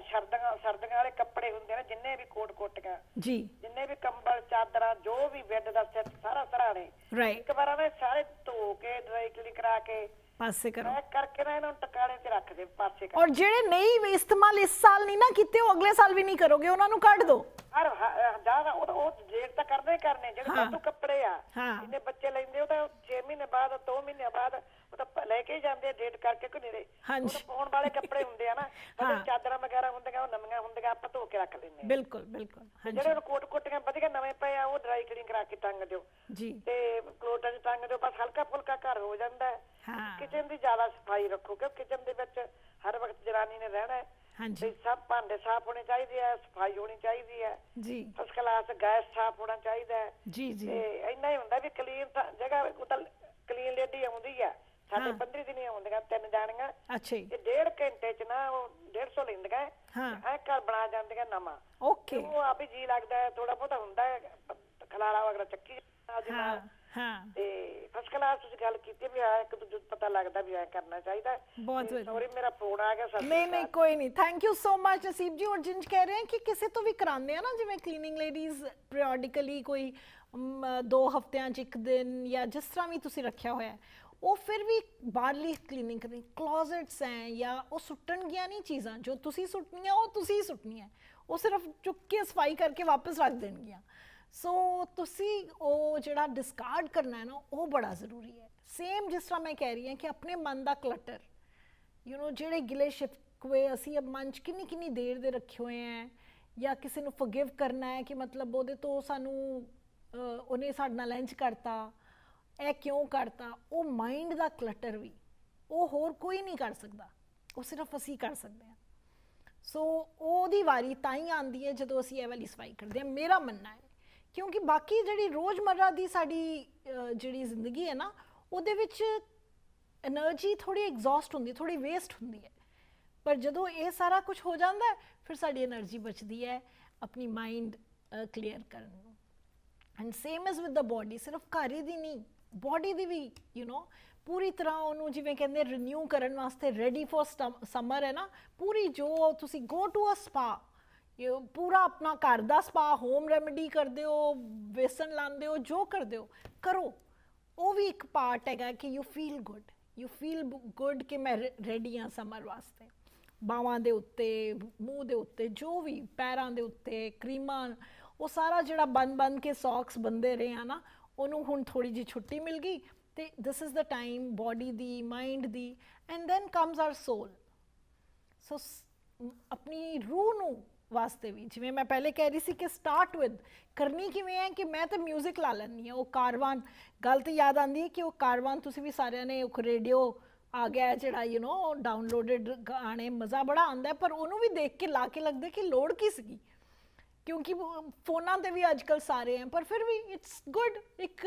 ਸਰਦੀਆਂ ਸਰਦੀਆਂ ਵਾਲੇ ਕੱਪੜੇ ਹੁੰਦੇ ਨੇ ਜਿੰਨੇ ਵੀ ਕੋਟ ਕੋਟੀਆਂ ਜੀ। ਜਿੰਨੇ ਵੀ ਕੰਬਲ ਚਾਦਰਾਂ ਜੋ ਵੀ ਬੈੱਡ ਦਾ ਸੈੱਟ ਸਾਰਾ ਸਰਾਣੇ ਰਾਈਟ ਇੱਕ ਵਾਰ ਮੈਂ ਸਾਰੇ ਧੋ ਕੇ ਡਰਾਈ ਕਲੀਨ ਕਰਾ ਕੇ ਪਾਸੇ ਕਰੋ। ਮੈਂ ਕਰਕੇ ਨਾ ਇਹਨਾਂ ਨੂੰ ਟਕਾਣੇ ਤੇ ਰੱਖ ਦੇ ਪਾਸੇ ਕਰ ਔਰ ਜਿਹੜੇ ਨਹੀਂ ਵੀ ਇਸਤੇਮਾਲ ਇਸ ਸਾਲ ਨਹੀਂ ਨਾ ਕੀਤੇ ਉਹ ਅਗਲੇ ਸਾਲ ਵੀ ਨਹੀਂ ਕਰੋਗੇ ਉਹਨਾਂ ਨੂੰ ਕੱਢ ਦਿਓ ਹਰ ਜ਼ਿਆਦਾ ਉਹ ਉਹ ਜੇੜ ਤਾਂ ਕਰਨੇ ਹੀ ਕਰਨੇ ਜਿਹੜੇ। ਸਾਤੂ ਕੱਪੜੇ ਆ। ਜਿੰਨੇ ਬੱਚੇ ਲੈਂਦੇ ਉਹ ਤਾਂ 6 ਮਹੀਨੇ ਬਾਅਦ 2 ਮਹੀਨੇ ਬਾਅਦ ਉਹ ਤਾਂ ਲੈ ਕੇ ਜਾਂਦੇ ਡੇਟ ਕਰਕੇ ਕੋਈ ਨੇੜੇ। ਉਹ। ਤਾਂ ਪਾਉਣ ਵਾਲੇ ਕੱਪੜੇ ਹੁੰਦੇ ਆ ਨਾ। ਉਹ ਚਾਦਰਾਂ ਵਗੈਰਾ ਹੁੰਦੀਆਂ ਉਹ ਨਵੀਆਂ ਹੁੰਦੀਆਂ ਆਪਾਂ ਧੋ ਕੇ ਰੱਖ ਲੈਂਦੇ ਆ। ਬਿਲਕੁਲ ਬਿਲਕੁਲ ਜਿਹੜੇ ਹਾਂਜੀ। ਹੁਣ ਕੋਟ ਕੋਟੀਆਂ ਵਧੀਆ ਨਵੇਂ ਪਏ ਆ ਉਹ ਡਰਾਈ ਕਲੀਨ ਕਰਾ ਕੇ ਟੰਗ ਦਿਓ। ਜੀ। ਤੇ ਕਲੋਟਾਂ 'ਚ ਟੰਗ ਦਿਓ ਬਸ ਹਲਕਾ ਫੁਲਕਾ ਘਰ ਹੋ ਜਾਂਦਾ। ਹਾਂ ਕਿਚਨ ਦੀ ਜ਼ਿਆਦਾ ਸਫ਼ਾਈ ਰੱਖੋ ਕਿਉਂਕਿ ਕਿਚਨ ਦੇ ਵਿੱਚ ਹਰ ਵਕਤ ਜਨਾਨੀ ਨੇ ਰਹਿਣਾ ਹੈ। ਹਾਂਜੀ। ਤੇ ਸਭ ਭਾਂਡੇ ਸਾਫ਼ ਹੋਣੇ ਚਾਹੀਦੇ ਆ ਸਫ਼ਾਈ ਹੋਣੀ ਚਾਹੀਦੀ ਹੈ ਜੀ। ਫਸਟ ਕਲਾਸ ਗੈਸ ਸਾਫ਼ ਹੋਣਾ ਚਾਹੀਦਾ ਹੈ। ਜੀ ਜੀ। ਤੇ ਇੰਨਾ ਹੀ ਹੁੰਦਾ ਵੀ ਕਲੀਨ ਜਗ੍ਹਾ ਤਾਂ ਕਲੀਨ ਲੇਡੀ ਆਉਂਦੀ ਆ। ਸਾਡੇ ਹਾਂ। 15 ਦਿਨ ਆਉਂਦੀਆਂ ਤਿੰਨ ਜਾਣੀਆਂ। ਅੱਛਾ ਜੀ। ਇਹ ਡੇਢ ਘੰਟੇ ਚ ਨਾ ਉਹ 150 ਲੈਂਦੀਆਂ ਹਾਂ। ਐ ਘਰ ਬਣਾ ਜਾਂਦੀਆਂ ਨਵਾਂ। ਓਕੇ। ਉਹ ਆਪ ਹੀ ਜੀ ਲੱਗਦਾ ਥੋੜਾ ਬਹੁਤਾ ਹੁੰਦਾ ਖਲਾਰਾ ਵਗੈਰਾ ਚੱਕੀ ਅੱਜ ਹਾਂ। ਹਾਂ ਤੇ ਫਸਟ ਕਲਾਸ ਤੁਸੀਂ ਗੱਲ ਕੀਤੀ ਵੀ ਆ ਇੱਕ ਦੂਜੇ ਨੂੰ ਪਤਾ ਲੱਗਦਾ ਵੀ ਐ ਕਰਨਾ ਚਾਹੀਦਾ। ਬਹੁਤ ਵਧੀਆ। ਸੌਰੀ ਮੇਰਾ ਫੋਨ ਆ ਗਿਆ ਸਤਿ ਸ਼੍ਰੀ ਨਹੀਂ ਨਹੀਂ ਅਕਾਲ। ਕੋਈ ਨਹੀਂ। Thank you so much Aseeb ji. ਔਰ ਜਿੰਜ ਕਹਿ ਰਹੇ ਹਨ ਕਿ ਕਿਸੇ ਤੋਂ ਵੀ ਕਰਾਉਂਦੇ ਆ ਨਾ ਜਿਵੇਂ ਕਲੀਨਿੰਗ ਲੇਡੀਜ਼ ਪੀਰੀਓਡਿਕਲੀ ਕੋਈ ਅਮ, ਦੋ ਹਫ਼ਤਿਆਂ 'ਚ ਇੱਕ ਦਿਨ ਜਾਂ ਜਿਸ ਤਰ੍ਹਾਂ ਵੀ ਤੁਸੀਂ ਰੱਖਿਆ ਹੋਇਆ ਹੈ ਉਹ ਫਿਰ ਵੀ ਬਾਹਰਲੀ ਕਲੀਨਿੰਗ ਕਰਨੀ ਕਲੋਜ਼ਟਸ ਹੈ ਜਾਂ ਉਹ ਸੁੱਟਣਗੀਆਂ ਨਹੀਂ ਚੀਜ਼ਾਂ ਜੋ ਤੁਸੀਂ ਸੁੱਟਣੀਆਂ ਉਹ ਤੁਸੀਂ ਹੀ ਸੁੱਟਣੀਆਂ। ਉਹ ਸਿਰਫ ਚੁੱਕ ਕੇ ਸਫ਼ਾਈ ਕਰਕੇ ਵਾਪਸ ਰੱਖ ਦੇਣਗੀਆਂ। ਸੋ ਤੁਸੀਂ ਉਹ ਜਿਹੜਾ ਡਿਸਕਾਰਡ ਕਰਨਾ ਹੈ ਨਾ, ਉਹ ਬੜਾ ਜ਼ਰੂਰੀ ਹੈ। ਸੇਮ ਜਿਸ ਤਰ੍ਹਾਂ ਮੈਂ ਕਹਿ ਰਹੀ ਹਾਂ ਕਿ ਆਪਣੇ ਮਨ ਦਾ ਕਲਟਰ ਯੂ نو ਜਿਹੜੇ ਗਿਲੇ ਸ਼ਿਕਵੇ ਅਸੀਂ ਮਨ 'ਚ ਕਿੰਨੀ ਕਿੰਨੀ ਦੇਰ ਦੇ ਰੱਖੇ ਹੋਏ ਹੈ, ਜਾਂ ਕਿਸੇ ਨੂੰ ਫੋਰਗਿਵ ਕਰਨਾ ਹੈ ਕਿ ਮਤਲਬ ਉਹਦੇ ਤੋਂ ਸਾਨੂੰ ਉਹਨੇ ਸਾਡੇ ਨਾਲ ਲੰਚ ਕਰਤਾ, ਇਹ ਕਿਉਂ ਕਰਤਾ, ਉਹ ਮਾਈਂਡ ਦਾ ਕਲਟਰ ਵੀ, ਉਹ ਹੋਰ ਕੋਈ ਨਹੀਂ ਕਰ ਸਕਦਾ। ਉਹ ਸਿਰਫ ਅਸੀਂ ਕਰ ਸਕਦੇ ਹਾਂ। ਸੋ ਉਹਦੀ ਵਾਰੀ ਤਾਂ ਹੀ ਆਂਦੀ ਹੈ ਜਦੋਂ ਅਸੀਂ ਇਹ ਵਾਲੀ ਸਫ਼ਾਈ ਕਰਦੇ ਹਾਂ। ਮੇਰਾ ਮੰਨਣਾ ਹੈ। ਕਿਉਂਕਿ ਬਾਕੀ ਜਿਹੜੀ ਰੋਜ਼ਮਰਰਾ ਦੀ ਸਾਡੀ ਜਿਹੜੀ ਜ਼ਿੰਦਗੀ ਹੈ ਨਾ, ਉਹਦੇ ਵਿੱਚ એનર્ਜੀ ਥੋੜੀ ਐਗਜ਼ੌਸਟ ਹੁੰਦੀ ਥੋੜੀ ਵੇਸਟ ਹੁੰਦੀ ਹੈ। ਪਰ ਜਦੋਂ ਇਹ ਸਾਰਾ ਕੁਝ ਹੋ ਜਾਂਦਾ ਫਿਰ ਸਾਡੀ એનર્ਜੀ ਬਚਦੀ ਹੈ ਆਪਣੀ ਮਾਈਂਡ ਕਲੀਅਰ ਕਰਨ ਨੂੰ। And same is with the body ਸਿਰਫ ਘਰ ਹੀ ਦੀ ਨਹੀਂ body the we you know ਪੂਰੀ ਤਰ੍ਹਾਂ ਉਹਨੂੰ ਜਿਵੇਂ ਕਹਿੰਦੇ ਰੀਨਿਊ ਕਰਨ ਵਾਸਤੇ ਰੈਡੀ ਫॉर ਸਮਰ ਹੈ ਨਾ, ਪੂਰੀ ਜੋ ਤੁਸੀਂ ਗੋ ਟੂ ਅ ਸਪਾ ਇਹ ਪੂਰਾ ਆਪਣਾ ਘਰ ਦਾ ਸਪਾ ਹੋਮ ਰੈਮੇਡੀ ਕਰਦੇ ਹੋ ਵੇਸਨ ਲਾਉਂਦੇ ਹੋ, ਜੋ ਕਰਦੇ ਹੋ, ਕਰੋ। ਉਹ ਵੀ ਇੱਕ ਪਾਰਟ ਹੈਗਾ ਕਿ you feel good you feel good ਕਿ ਮੈਂ ਰੈਡੀ ਹਾਂ ਸਮਰ ਵਾਸਤੇ। ਬਾਵਾਂ ਦੇ ਉੱਤੇ, ਮੂੰਹ ਦੇ ਉੱਤੇ, ਜੋ ਵੀ, ਪੈਰਾਂ ਦੇ ਉੱਤੇ, ਕਰੀਮਾਂ, ਉਹ ਸਾਰਾ ਜਿਹੜਾ ਬੰਨ ਬੰਨ ਕੇ ਸੌਕਸ ਬੰਦੇ ਰਹੇ ਆ ਨਾ, ਉਹਨੂੰ ਹੁਣ ਥੋੜੀ ਜੀ ਛੁੱਟੀ ਮਿਲ ਗਈ ਤੇ this is the time body the mind the and then comes our soul so ਆਪਣੀ ਰੂਹ ਨੂੰ ਵਾਸਤੇ ਵੀ ਜਿਵੇਂ ਮੈਂ ਪਹਿਲੇ ਕਹਿ ਰਹੀ ਸੀ ਕਿ ਸਟਾਰਟ ਵਿਦ ਕਰਨੀ ਕਿਵੇਂ ਹੈ ਕਿ ਮੈਂ ਤਾਂ 뮤직 ਲਾ ਲੈਂਦੀ ਹਾਂ ਉਹ ਕਾਰਵਾਨ ਗੱਲ ਤੇ ਯਾਦ ਆਂਦੀ ਹੈ ਕਿ ਉਹ ਕਾਰਵਾਨ ਤੁਸੀਂ ਵੀ ਸਾਰਿਆਂ ਨੇ ਉਹ ਰੇਡੀਓ ਆ ਗਿਆ ਹੈ ਜਿਹੜਾ ਯੂ نو ਡਾਊਨਲੋਡਡ ਗਾਣੇ ਮਜ਼ਾ ਬੜਾ ਆਂਦਾ ਹੈ, ਪਰ ਉਹਨੂੰ ਵੀ ਦੇਖ ਕੇ ਲਾ ਕੇ ਲੱਗਦਾ ਕਿ ਲੋੜ ਕੀ ਸੀਗੀ ਕਿਉਂਕਿ ਉਹ ਫੋਨਾਂ ਤੇ ਵੀ ਅੱਜਕੱਲ ਸਾਰੇ ਹੈ ਪਰ ਫਿਰ ਵੀ ਇਟਸ ਗੁੱਡ ਇੱਕ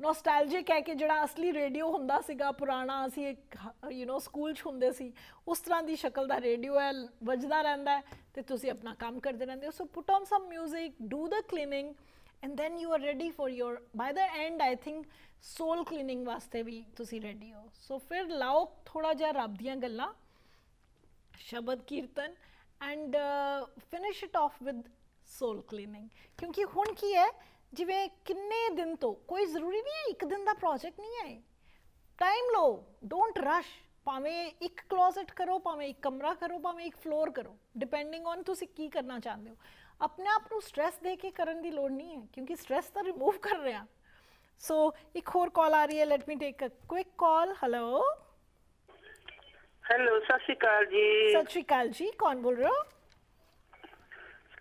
ਨੋਸਟੈਲਜਿਕ ਹੈ ਕਿ ਜਿਹੜਾ ਅਸਲੀ ਰੇਡੀਓ ਹੁੰਦਾ ਸੀਗਾ ਪੁਰਾਣਾ ਅਸੀਂ ਇੱਕ ਯੂ نو ਸਕੂਲ 'ਚ ਹੁੰਦੇ ਸੀ ਉਸ ਤਰ੍ਹਾਂ ਦੀ ਸ਼ਕਲ ਦਾ ਰੇਡੀਓ ਹੈ ਵੱਜਦਾ ਰਹਿੰਦਾ ਹੈ ਤੇ ਤੁਸੀਂ ਆਪਣਾ ਕੰਮ ਕਰਦੇ ਰਹਿੰਦੇ ਹੋ। So put on some 뮤직 do the cleaning and then you are ready for your by the and I think soul cleaning ਵਾਸਤੇ ਵੀ ਤੁਸੀਂ ਰੈਡੀ ਹੋ। ਸੋ ਫਿਰ ਲਾਓ ਥੋੜਾ ਜਿਹਾ ਰੱਬ ਦੀਆਂ ਗੱਲਾਂ, ਸ਼ਬਦ ਕੀਰਤਨ and finish it off with soul cleaning ਕਿਉਂਕਿ ਹੁਣ ਕੀ ਹੈ, ਜਿਵੇਂ ਕਿੰਨੇ ਦਿਨ ਤੋਂ, ਕੋਈ ਜ਼ਰੂਰੀ ਨਹੀਂ ਹੈ, ਇੱਕ ਦਿਨ ਦਾ ਪ੍ਰੋਜੈਕਟ ਨਹੀਂ ਹੈ। ਟਾਈਮ ਲਓ ਡੋਨਟ ਰਸ਼ ਭਾਵੇਂ ਇੱਕ ਕਲੋਜ਼ਟ ਕਰੋ ਭਾਵੇਂ ਇੱਕ ਕਮਰਾ ਕਰੋ ਭਾਵੇਂ ਇੱਕ ਫਲੋਰ ਕਰੋ ਡਿਪੈਂਡਿੰਗ ਔਨ ਤੁਸੀਂ ਕੀ ਕਰਨਾ ਚਾਹੁੰਦੇ ਹੋ। ਆਪਣੇ ਆਪ ਨੂੰ ਸਟ्रेस ਦੇ ਕੇ ਕਰਨ ਦੀ ਲੋੜ ਨਹੀਂ ਹੈ ਕਿਉਂਕਿ ਸਟ्रेस ਤਾਂ ਰਿਮੂਵ ਕਰ ਰਿਹਾ। ਸੋ ਇੱਕ ਹੋਰ ਕਾਲ ਆ ਰਹੀ ਹੈ let me take a quick call hello hello ਸਤਿ ਸ਼੍ਰੀ ਅਕਾਲ ਜੀ। ਸਤਿ ਸ਼੍ਰੀ ਅਕਾਲ ਜੀ ਕੌਣ ਬੋਲ ਰਹੇ ਹੋ?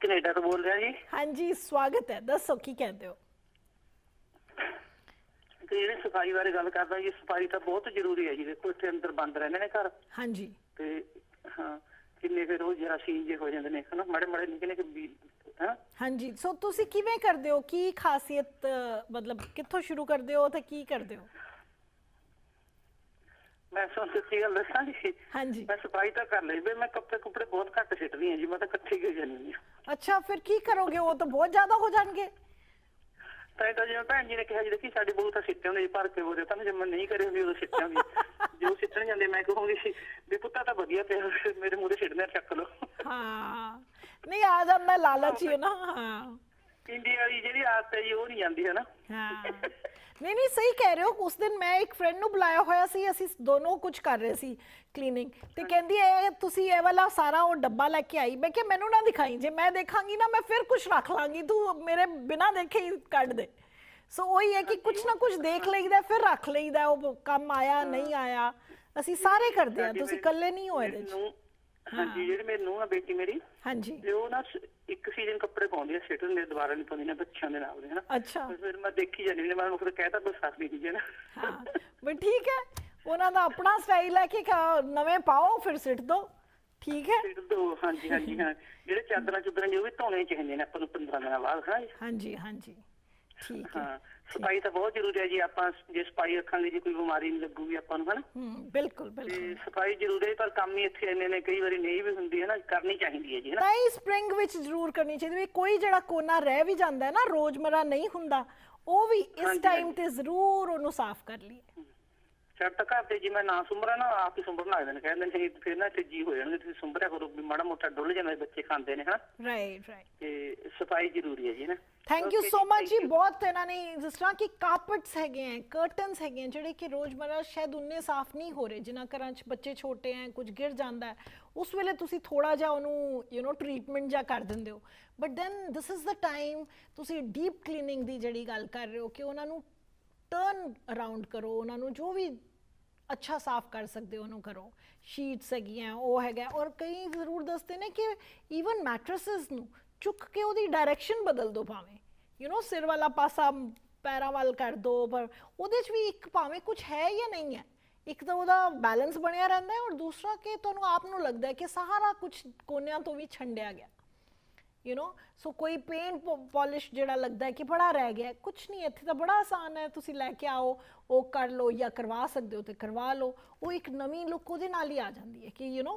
ਕੈਨੇਡਾ ਤੋਂ ਬੋਲ ਰਿਹਾ ਜੀ। ਹਾਂਜੀ ਸਵਾਗਤ ਹੈ ਦੱਸੋ ਕੀ ਕਹਿੰਦੇ ਹੋ? ਤੇ ਜਿਹੜੀ ਸਫ਼ਾਈ ਬਾਰੇ ਗੱਲ ਕਰਦਾ ਜੀ ਸਫ਼ਾਈ ਤਾਂ ਬਹੁਤ ਜ਼ਰੂਰੀ ਹੈ ਜੀ ਦੇਖੋ ਇੱਥੇ ਅੰਦਰ ਬੰਦ ਰਹਿੰਦੇ ਨੇ ਘਰ। ਹਾਂਜੀ। ਤੇ ਹਾਂ ਕਿੰਨੇ ਫਿਰ ਉਹ ਜਰਾਸੀਮ ਜੇ ਹੋ ਜਾਂਦੇ ਨੇ ਹਨਾ ਮਾੜੇ ਮਾੜੇ ਨਿੱਕੇ ਨਿੱਕੇ ਵੀ ਹਾਂ। ਹਾਂਜੀ ਸੋ ਤੁਸੀਂ ਕਿਵੇਂ ਕਰਦੇ ਹੋ? ਕੀ ਖਾਸੀਅਤ ਮਤਲਬ ਕਿੱਥੋਂ ਸ਼ੁਰੂ ਕਰਦੇ ਹੋ ਤੇ ਕੀ ਕਰਦੇ ਹੋ? ਮੈਂ ਤੁਹਾਨੂੰ ਸੱਚੀ ਗੱਲ ਦੱਸਾਂ ਜੀ ਹਾਂਜੀ। ਮੈਂ ਸਫ਼ਾਈ ਤਾਂ ਕਰ ਲਈ ਵੀ ਮੈਂ ਕੱਪੜੇ ਕੁਪੜੇ ਬਹੁਤ ਘੱਟ ਸਿੱਟਦੀ ਹਾਂ ਜੀ ਮੈਂ ਤਾਂ ਇਕੱਠੇ ਹੀ ਜਾਂਦੀ ਹਾਂ। ਅੱਛਾ ਫਿਰ ਕੀ ਕਰੋਗੇ? ਉਹ ਤਾਂ ਬਹੁਤ ਜ਼ਿਆਦਾ ਹੋ ਜਾਣਗੇ। ਤਾਂ ਤਾਂ ਜਿਵੇਂ ਭੈਣ ਜੀ ਨੇ ਕਿਹਾ ਜੀ ਦੇਖੀ ਸਾਡੇ ਬੋਲ ਤਾਂ ਸਿੱਟੇ ਹੁੰਦੇ ਜੀ ਭਰ ਕੇ ਬੋਲੇ ਤਾਂ ਜੇ ਮੈਂ ਨਹੀਂ ਕਰੇ ਹੁੰਦੀ ਉਦੋਂ ਸਿੱਟੇ ਹੁੰਦੀ ਜੋ। ਸਿੱਟਣ ਜਾਂਦੇ ਮੈਂ ਕਹੂੰਗੀ ਵੀ ਪੁੱਤਾ ਤਾਂ ਵਧੀਆ ਪਿਆ ਮੇਰੇ ਮੂਹਰੇ ਸਿੱਟਦੇ ਚੱਕ ਲਓ। ਹਾਂ। ਨਹੀਂ ਆ ਜਾਂਦਾ ਲਾਲਚ ਹੀ ਹੈ ਨਾ ਹਾਂ। ਇੰਡੀਆ ਵਾਲੀ ਜਿਹੜੀ ਆਦਤ ਹੈ ਜੀ ਉਹ ਨਹੀਂ ਜਾਂਦੀ ਹੈ ਨਾ। ਹਾਂ। ਨਹੀਂ ਨਹੀਂ ਸਹੀ ਕਹਿ ਰਹੇ ਹੋ। ਉਸ ਦਿਨ ਮੈਂ ਇੱਕ ਫਰੈਂਡ ਨੂੰ ਬੁਲਾਇਆ ਹੋਇਆ ਸੀ ਅਸੀਂ ਦੋਨੋਂ ਕੁਝ ਕਰ ਰਹੇ ਸੀ ਕਲੀਨਿੰਗ ਤੇ ਕਹਿੰਦੀ ਇਹ ਤੁਸੀਂ ਇਹ ਵਾਲਾ ਸਾਰਾ ਉਹ ਡੱਬਾ ਲੈ ਕੇ ਆਈ? ਮੈਂ ਕਿਹਾ ਮੈਨੂੰ ਨਾ ਦਿਖਾਈ ਜੇ ਮੈਂ ਦੇਖਾਂਗੀ ਨਾ ਮੈਂ ਫਿਰ ਕੁਝ ਰੱਖ ਲਾਂਗੀ ਤੂੰ ਮੇਰੇ ਬਿਨਾ ਦੇਖੇ ਹੀ ਕੱਢ ਦੇ। ਸੋ ਉਹੀ ਹੈ ਕਿ ਕੁਝ ਨਾ ਕੁਝ ਦੇਖ ਲਈਦਾ ਫਿਰ ਰੱਖ ਲਈਦਾ ਉਹ ਕੰਮ ਆਇਆ ਨਹੀਂ ਆਇਆ। ਅਸੀਂ ਸਾਰੇ ਕਰਦੇ ਆ ਤੁਸੀਂ ਇਕੱਲੇ ਨਹੀਂ ਹੋ ਇਹਦੇ 'ਚ। ਨੂੰ ਹਾਂਜੀ ਜਿਹੜੀ ਮੇਰੀ ਨੂੰਹ ਆ ਬੇਟੀ ਮੇਰੀ ਹਾਂਜੀ। ਤੇ ਉਹ ਨਾ ਇੱਕ ਸੀਜ਼ਨ ਕੱਪੜੇ ਪਾਉਂਦੀ ਆ ਸਿੱਟਣ ਦੇ ਦੁਬਾਰਾ ਨਹੀਂ ਪਾਉਂਦੀ ਨਾ ਬੱਚਿਆਂ ਦੇ ਨਾਲ ਦੇ ਹਨਾ। ਅੱਛਾ। ਫਿਰ ਮੈਂ ਦੇਖੀ ਜਾਂਦੀ ਵੀ ਮੈਂ ਉਹਨੂੰ ਕਹਿਤਾ ਕੋਈ ਫ਼ਰਕ ਨਹੀਂ ਜੀ ਨਾ। ਹਾਂ ਬਟ ਠੀਕ ਹੈ ਉਹਨਾਂ ਦਾ ਆਪਣਾ ਸਟਾਈਲ ਹੈ ਕਿ ਨਵੇਂ ਪਾਓ ਫਿਰ ਸਿੱਟ ਦੋ ਠੀਕ ਹੈ? ਸਿੱਟ ਦੋ ਹਾਂਜੀ ਹਾਂਜੀ ਹਾਂ। ਜਿਹੜੇ ਚਾਦਰਾਂ ਚੁਦਰਾਂ ਜੋ ਵੀ ਧੋਣੇ ਚਾਹੀਦੇ ਨੇ ਆਪਾਂ ਨੂੰ 15 ਦਿਨਾਂ ਬਾਅਦ ਜੀ। ਹਾਂਜੀ ਹਾਂਜੀ ਠੀਕ ਹੈ। ਹਾਂ। ਸਫ਼ਾਈ ਤਾਂ ਬਹੁਤ ਜ਼ਰੂਰੀ ਹੈ ਜੀ ਆਪਾਂ ਜੇ ਸਫ਼ਾਈ ਰੱਖਾਂਗੇ ਜੀ ਕੋਈ ਬਿਮਾਰੀ ਨਹੀਂ ਲੱਗੂਗੀ ਆਪਾਂ ਨੂੰ ਹਨਾ? ਹੂੰ ਬਿਲਕੁਲ ਤੇ ਬਿਲਕੁਲ। ਸਫ਼ਾਈ ਜ਼ਰੂਰੀ ਹੈ ਪਰ ਕੰਮ ਹੀ ਇੱਥੇ ਇੰਨੇ ਨੇ ਕਈ ਵਾਰੀ ਨਹੀਂ ਵੀ ਹੁੰਦੀ ਹੈ ਨਾ ਕਰਨੀ ਚਾਹੀਦੀ ਹੈ ਜੀ ਹਨਾ? ਤਾਂ ਇਹ ਸਪ੍ਰਿੰਗ ਵਿੱਚ ਜ਼ਰੂਰ ਕਰਨੀ ਚਾਹੀਦੀ ਵੀ ਕੋਈ ਜਿਹੜਾ ਕੋਨਾ ਰਹਿ ਵੀ ਜਾਂਦਾ ਹੈ ਨਾ ਰੋਜ਼ਮਰਾ ਨਹੀਂ ਹੁੰਦਾ ਉਹ ਵੀ ਇਸ ਟਾਈਮ ਤੇ ਜ਼ਰੂਰ ਉਹਨੂੰ ਸਾਫ਼ ਕਰ ਲਈਏ। ਤਾਂ ਘਰ ਤੇ ਜੀ ਮੈਂ ਨਾ ਸੁੰਬਰਾ ਨਾ ਆਪ ਹੀ ਸੁੰਬਰਨ ਲੱਗਦੇ ਨੇ। ਕਹਿੰਦੇ ਨੇ ਫਿਰ ਨਾ ਤੇ ਜੀ ਹੋ ਜਾਣਗੇ ਤੁਸੀਂ ਸੁੰਬਰਿਆ ਕਰੋ ਵੀ ਮਾੜਾ ਮੋਟਾ ਡੁੱਲ ਜਾਂਦਾ ਬੱਚੇ ਖਾਂਦੇ ਨੇ ਹਨਾ? ਰਾਈਟ ਰਾਈਟ ਤੇ ਸਫ਼ਾਈ ਜ਼ਰੂਰੀ ਹੈ ਜੀ ਨਾ ਥੈਂਕ ਯੂ ਸੋ ਮਚ ਜੀ. ਬਹੁਤ ਇਹਨਾਂ ਨੇ ਜਿਸ ਤਰ੍ਹਾਂ ਕਿ ਕਾਰਪਟਸ ਹੈਗੇ ਆ ਕਰਟਨਸ ਹੈਗੇ ਆ ਜਿਹੜੇ ਕਿ ਰੋਜ਼ਮਰਾ ਸ਼ਾਇਦ ਉਨੇ ਸਾਫ਼ ਨਹੀਂ ਹੋ ਰਹੇ ਜਿਨ੍ਹਾਂ ਘਰਾਂ 'ਚ ਬੱਚੇ ਛੋਟੇ ਆ ਕੁਝ ਗਿਰ ਜਾਂਦਾ ਹੈ ਉਸ ਵੇਲੇ ਤੁਸੀਂ ਥੋੜਾ ਜਿਹਾ ਉਹਨੂੰ ਯੂ نو ਟ੍ਰੀਟਮੈਂਟ ਜਾਂ ਕਰ ਦਿੰਦੇ ਹੋ। But then this is the time ਤੁਸੀਂ ਡੀਪ ਕਲੀਨਿੰਗ ਦੀ ਜਿਹੜੀ ਗੱਲ ਕਰ ਰਹੇ ਹੋ ਕਿ ਉਹਨਾਂ ਨੂੰ ਟਰਨ ਅਰਾਊਂਡ ਕਰੋ ਉਹਨਾਂ ਨੂੰ ਜੋ ਵੀ ਅੱਛਾ ਸਾਫ਼ ਕਰ ਸਕਦੇ ਹੋ, ਉਹਨੂੰ ਕਰੋ। ਸ਼ੀਟਸ ਹੈਗੀਆਂ, ਉਹ ਹੈਗਾ। ਔਰ ਕਈ ਜ਼ਰੂਰ ਦੱਸਦੇ ਨੇ ਕਿ ਈਵਨ ਮੈਟਰੈਸਸ ਨੂੰ ਚੁੱਕ ਕੇ ਉਹਦੀ ਡਾਇਰੈਕਸ਼ਨ ਬਦਲ ਦਿਓ ਭਾਵੇਂ। ਯੂ نو ਸਿਰ ਵਾਲਾ ਪਾਸਾ, ਪੈਰਾਂ ਵੱਲ ਕਰ ਦਿਓ ਪਰ ਉਹਦੇ 'ਚ ਵੀ ਇੱਕ ਭਾਵੇਂ ਕੁਝ ਹੈ ਜਾਂ ਨਹੀਂ ਹੈ। ਇੱਕ ਤਾਂ ਉਹਦਾ ਬੈਲੈਂਸ ਬਣਿਆ ਰਹਿੰਦਾ ਹੈ ਔਰ ਦੂਸਰਾ ਕਿ ਤੁਹਾਨੂੰ ਆਪ ਨੂੰ ਲੱਗਦਾ ਹੈ ਕਿ ਸਾਰਾ ਕੁਝ ਕੋਨਿਆਂ ਤੋਂ ਵੀ ਛੰਡਿਆ ਗਿਆ। ਯੂ نو ਸੋ ਕੋਈ ਪੇਂਟ ਪਾਲਿਸ਼ ਜਿਹੜਾ ਲੱਗਦਾ ਹੈ ਕਿ ਬੜਾ ਰਹਿ ਗਿਆ ਕੁਝ ਨਹੀਂ ਇੱਥੇ ਤਾਂ ਬੜਾ ਆਸਾਨ ਹੈ ਤੁਸੀਂ ਲੈ ਕੇ ਆਓ ਉਹ ਕਰ ਲਓ ਜਾਂ ਕਰਵਾ ਸਕਦੇ ਹੋ ਤੇ ਕਰਵਾ ਲਓ ਉਹ ਇੱਕ ਨਵੀਂ ਲੁੱਕ ਉਹਦੇ ਨਾਲ ਹੀ ਆ ਜਾਂਦੀ ਹੈ ਕਿ ਯੂ نو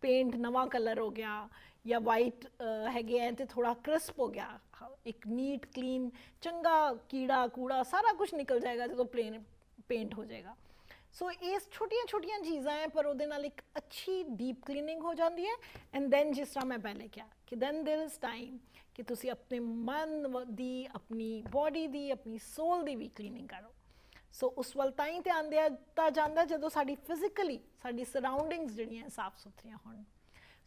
ਪੇਂਟ ਨਵਾਂ ਕਲਰ ਹੋ ਗਿਆ ਜਾਂ ਵਾਈਟ ਹੈਗੇ ਐ ਤੇ ਥੋੜਾ ਕ੍ਰਿਸਪ ਹੋ ਗਿਆ ਹ- ਇੱਕ ਨੀਟ ਕਲੀਨ ਚੰਗਾ ਕੀੜਾ ਕੂੜਾ ਸਾਰਾ ਕੁਝ ਨਿਕਲ ਜਾਏਗਾ ਜਦੋਂ ਪਲੇਨ ਪੇਂਟ ਹੋ ਜਾਏਗਾ ਸੋ ਇਸ ਛੋਟੀਆਂ ਛੋਟੀਆਂ ਚੀਜ਼ਾਂ ਹੈ ਪਰ ਉਹਦੇ ਨਾਲ ਇੱਕ ਅੱਛੀ ਡੀਪ ਕਲੀਨਿੰਗ ਹੋ ਜਾਂਦੀ ਹੈ ਐਂਡ ਦੈਨ ਜਿਸ ਤਰ੍ਹਾਂ ਮੈਂ ਪਹਿਲੇ ਕਿਹਾ ਕਿ ਦੈਨ देयर इज ਟਾਈਮ ਕਿ ਤੁਸੀਂ ਆਪਣੇ ਮਨ ਵ- ਦੀ ਆਪਣੀ ਬਾਡੀ ਦੀ ਆਪਣੀ ਸੋਲ ਦੀ ਵੀ ਕਲੀਨਿੰਗ ਕਰੋ ਸੋ ਉਸ ਵੱਲ ਤਾਂ ਹੀ ਧਿਆਨ ਦਿੱਤਾ ਜਾਂਦਾ ਜਦੋਂ ਸਾਡੀ ਫਿਜ਼ੀਕਲੀ ਸਾਡੀ ਸਰਾਊਂਡਿੰਗਸ ਜਿਹੜੀਆਂ ਸਾਫ਼ ਸੁਥਰੀਆਂ ਹੋਣ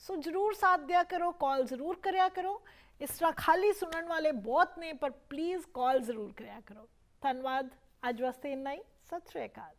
ਸੋ ਜਰੂਰ ਸਾਥ ਦਿਆ ਕਰੋ ਕਾਲ ਜ਼ਰੂਰ ਕਰਿਆ ਕਰੋ ਇਸ ਤਰ੍ਹਾਂ ਖਾਲੀ ਸੁਣਨ ਵਾਲੇ ਬਹੁਤ ਨੇ ਪਰ ਪਲੀਜ਼ ਕਾਲ ਜ਼ਰੂਰ ਕਰਿਆ ਕਰੋ ਧੰਨਵਾਦ ਅੱਜ ਵਾਸਤੇ ਇੰਨਾ ਹੀ ਸਤਿ ਸ਼੍ਰੀ ਅਕਾਲ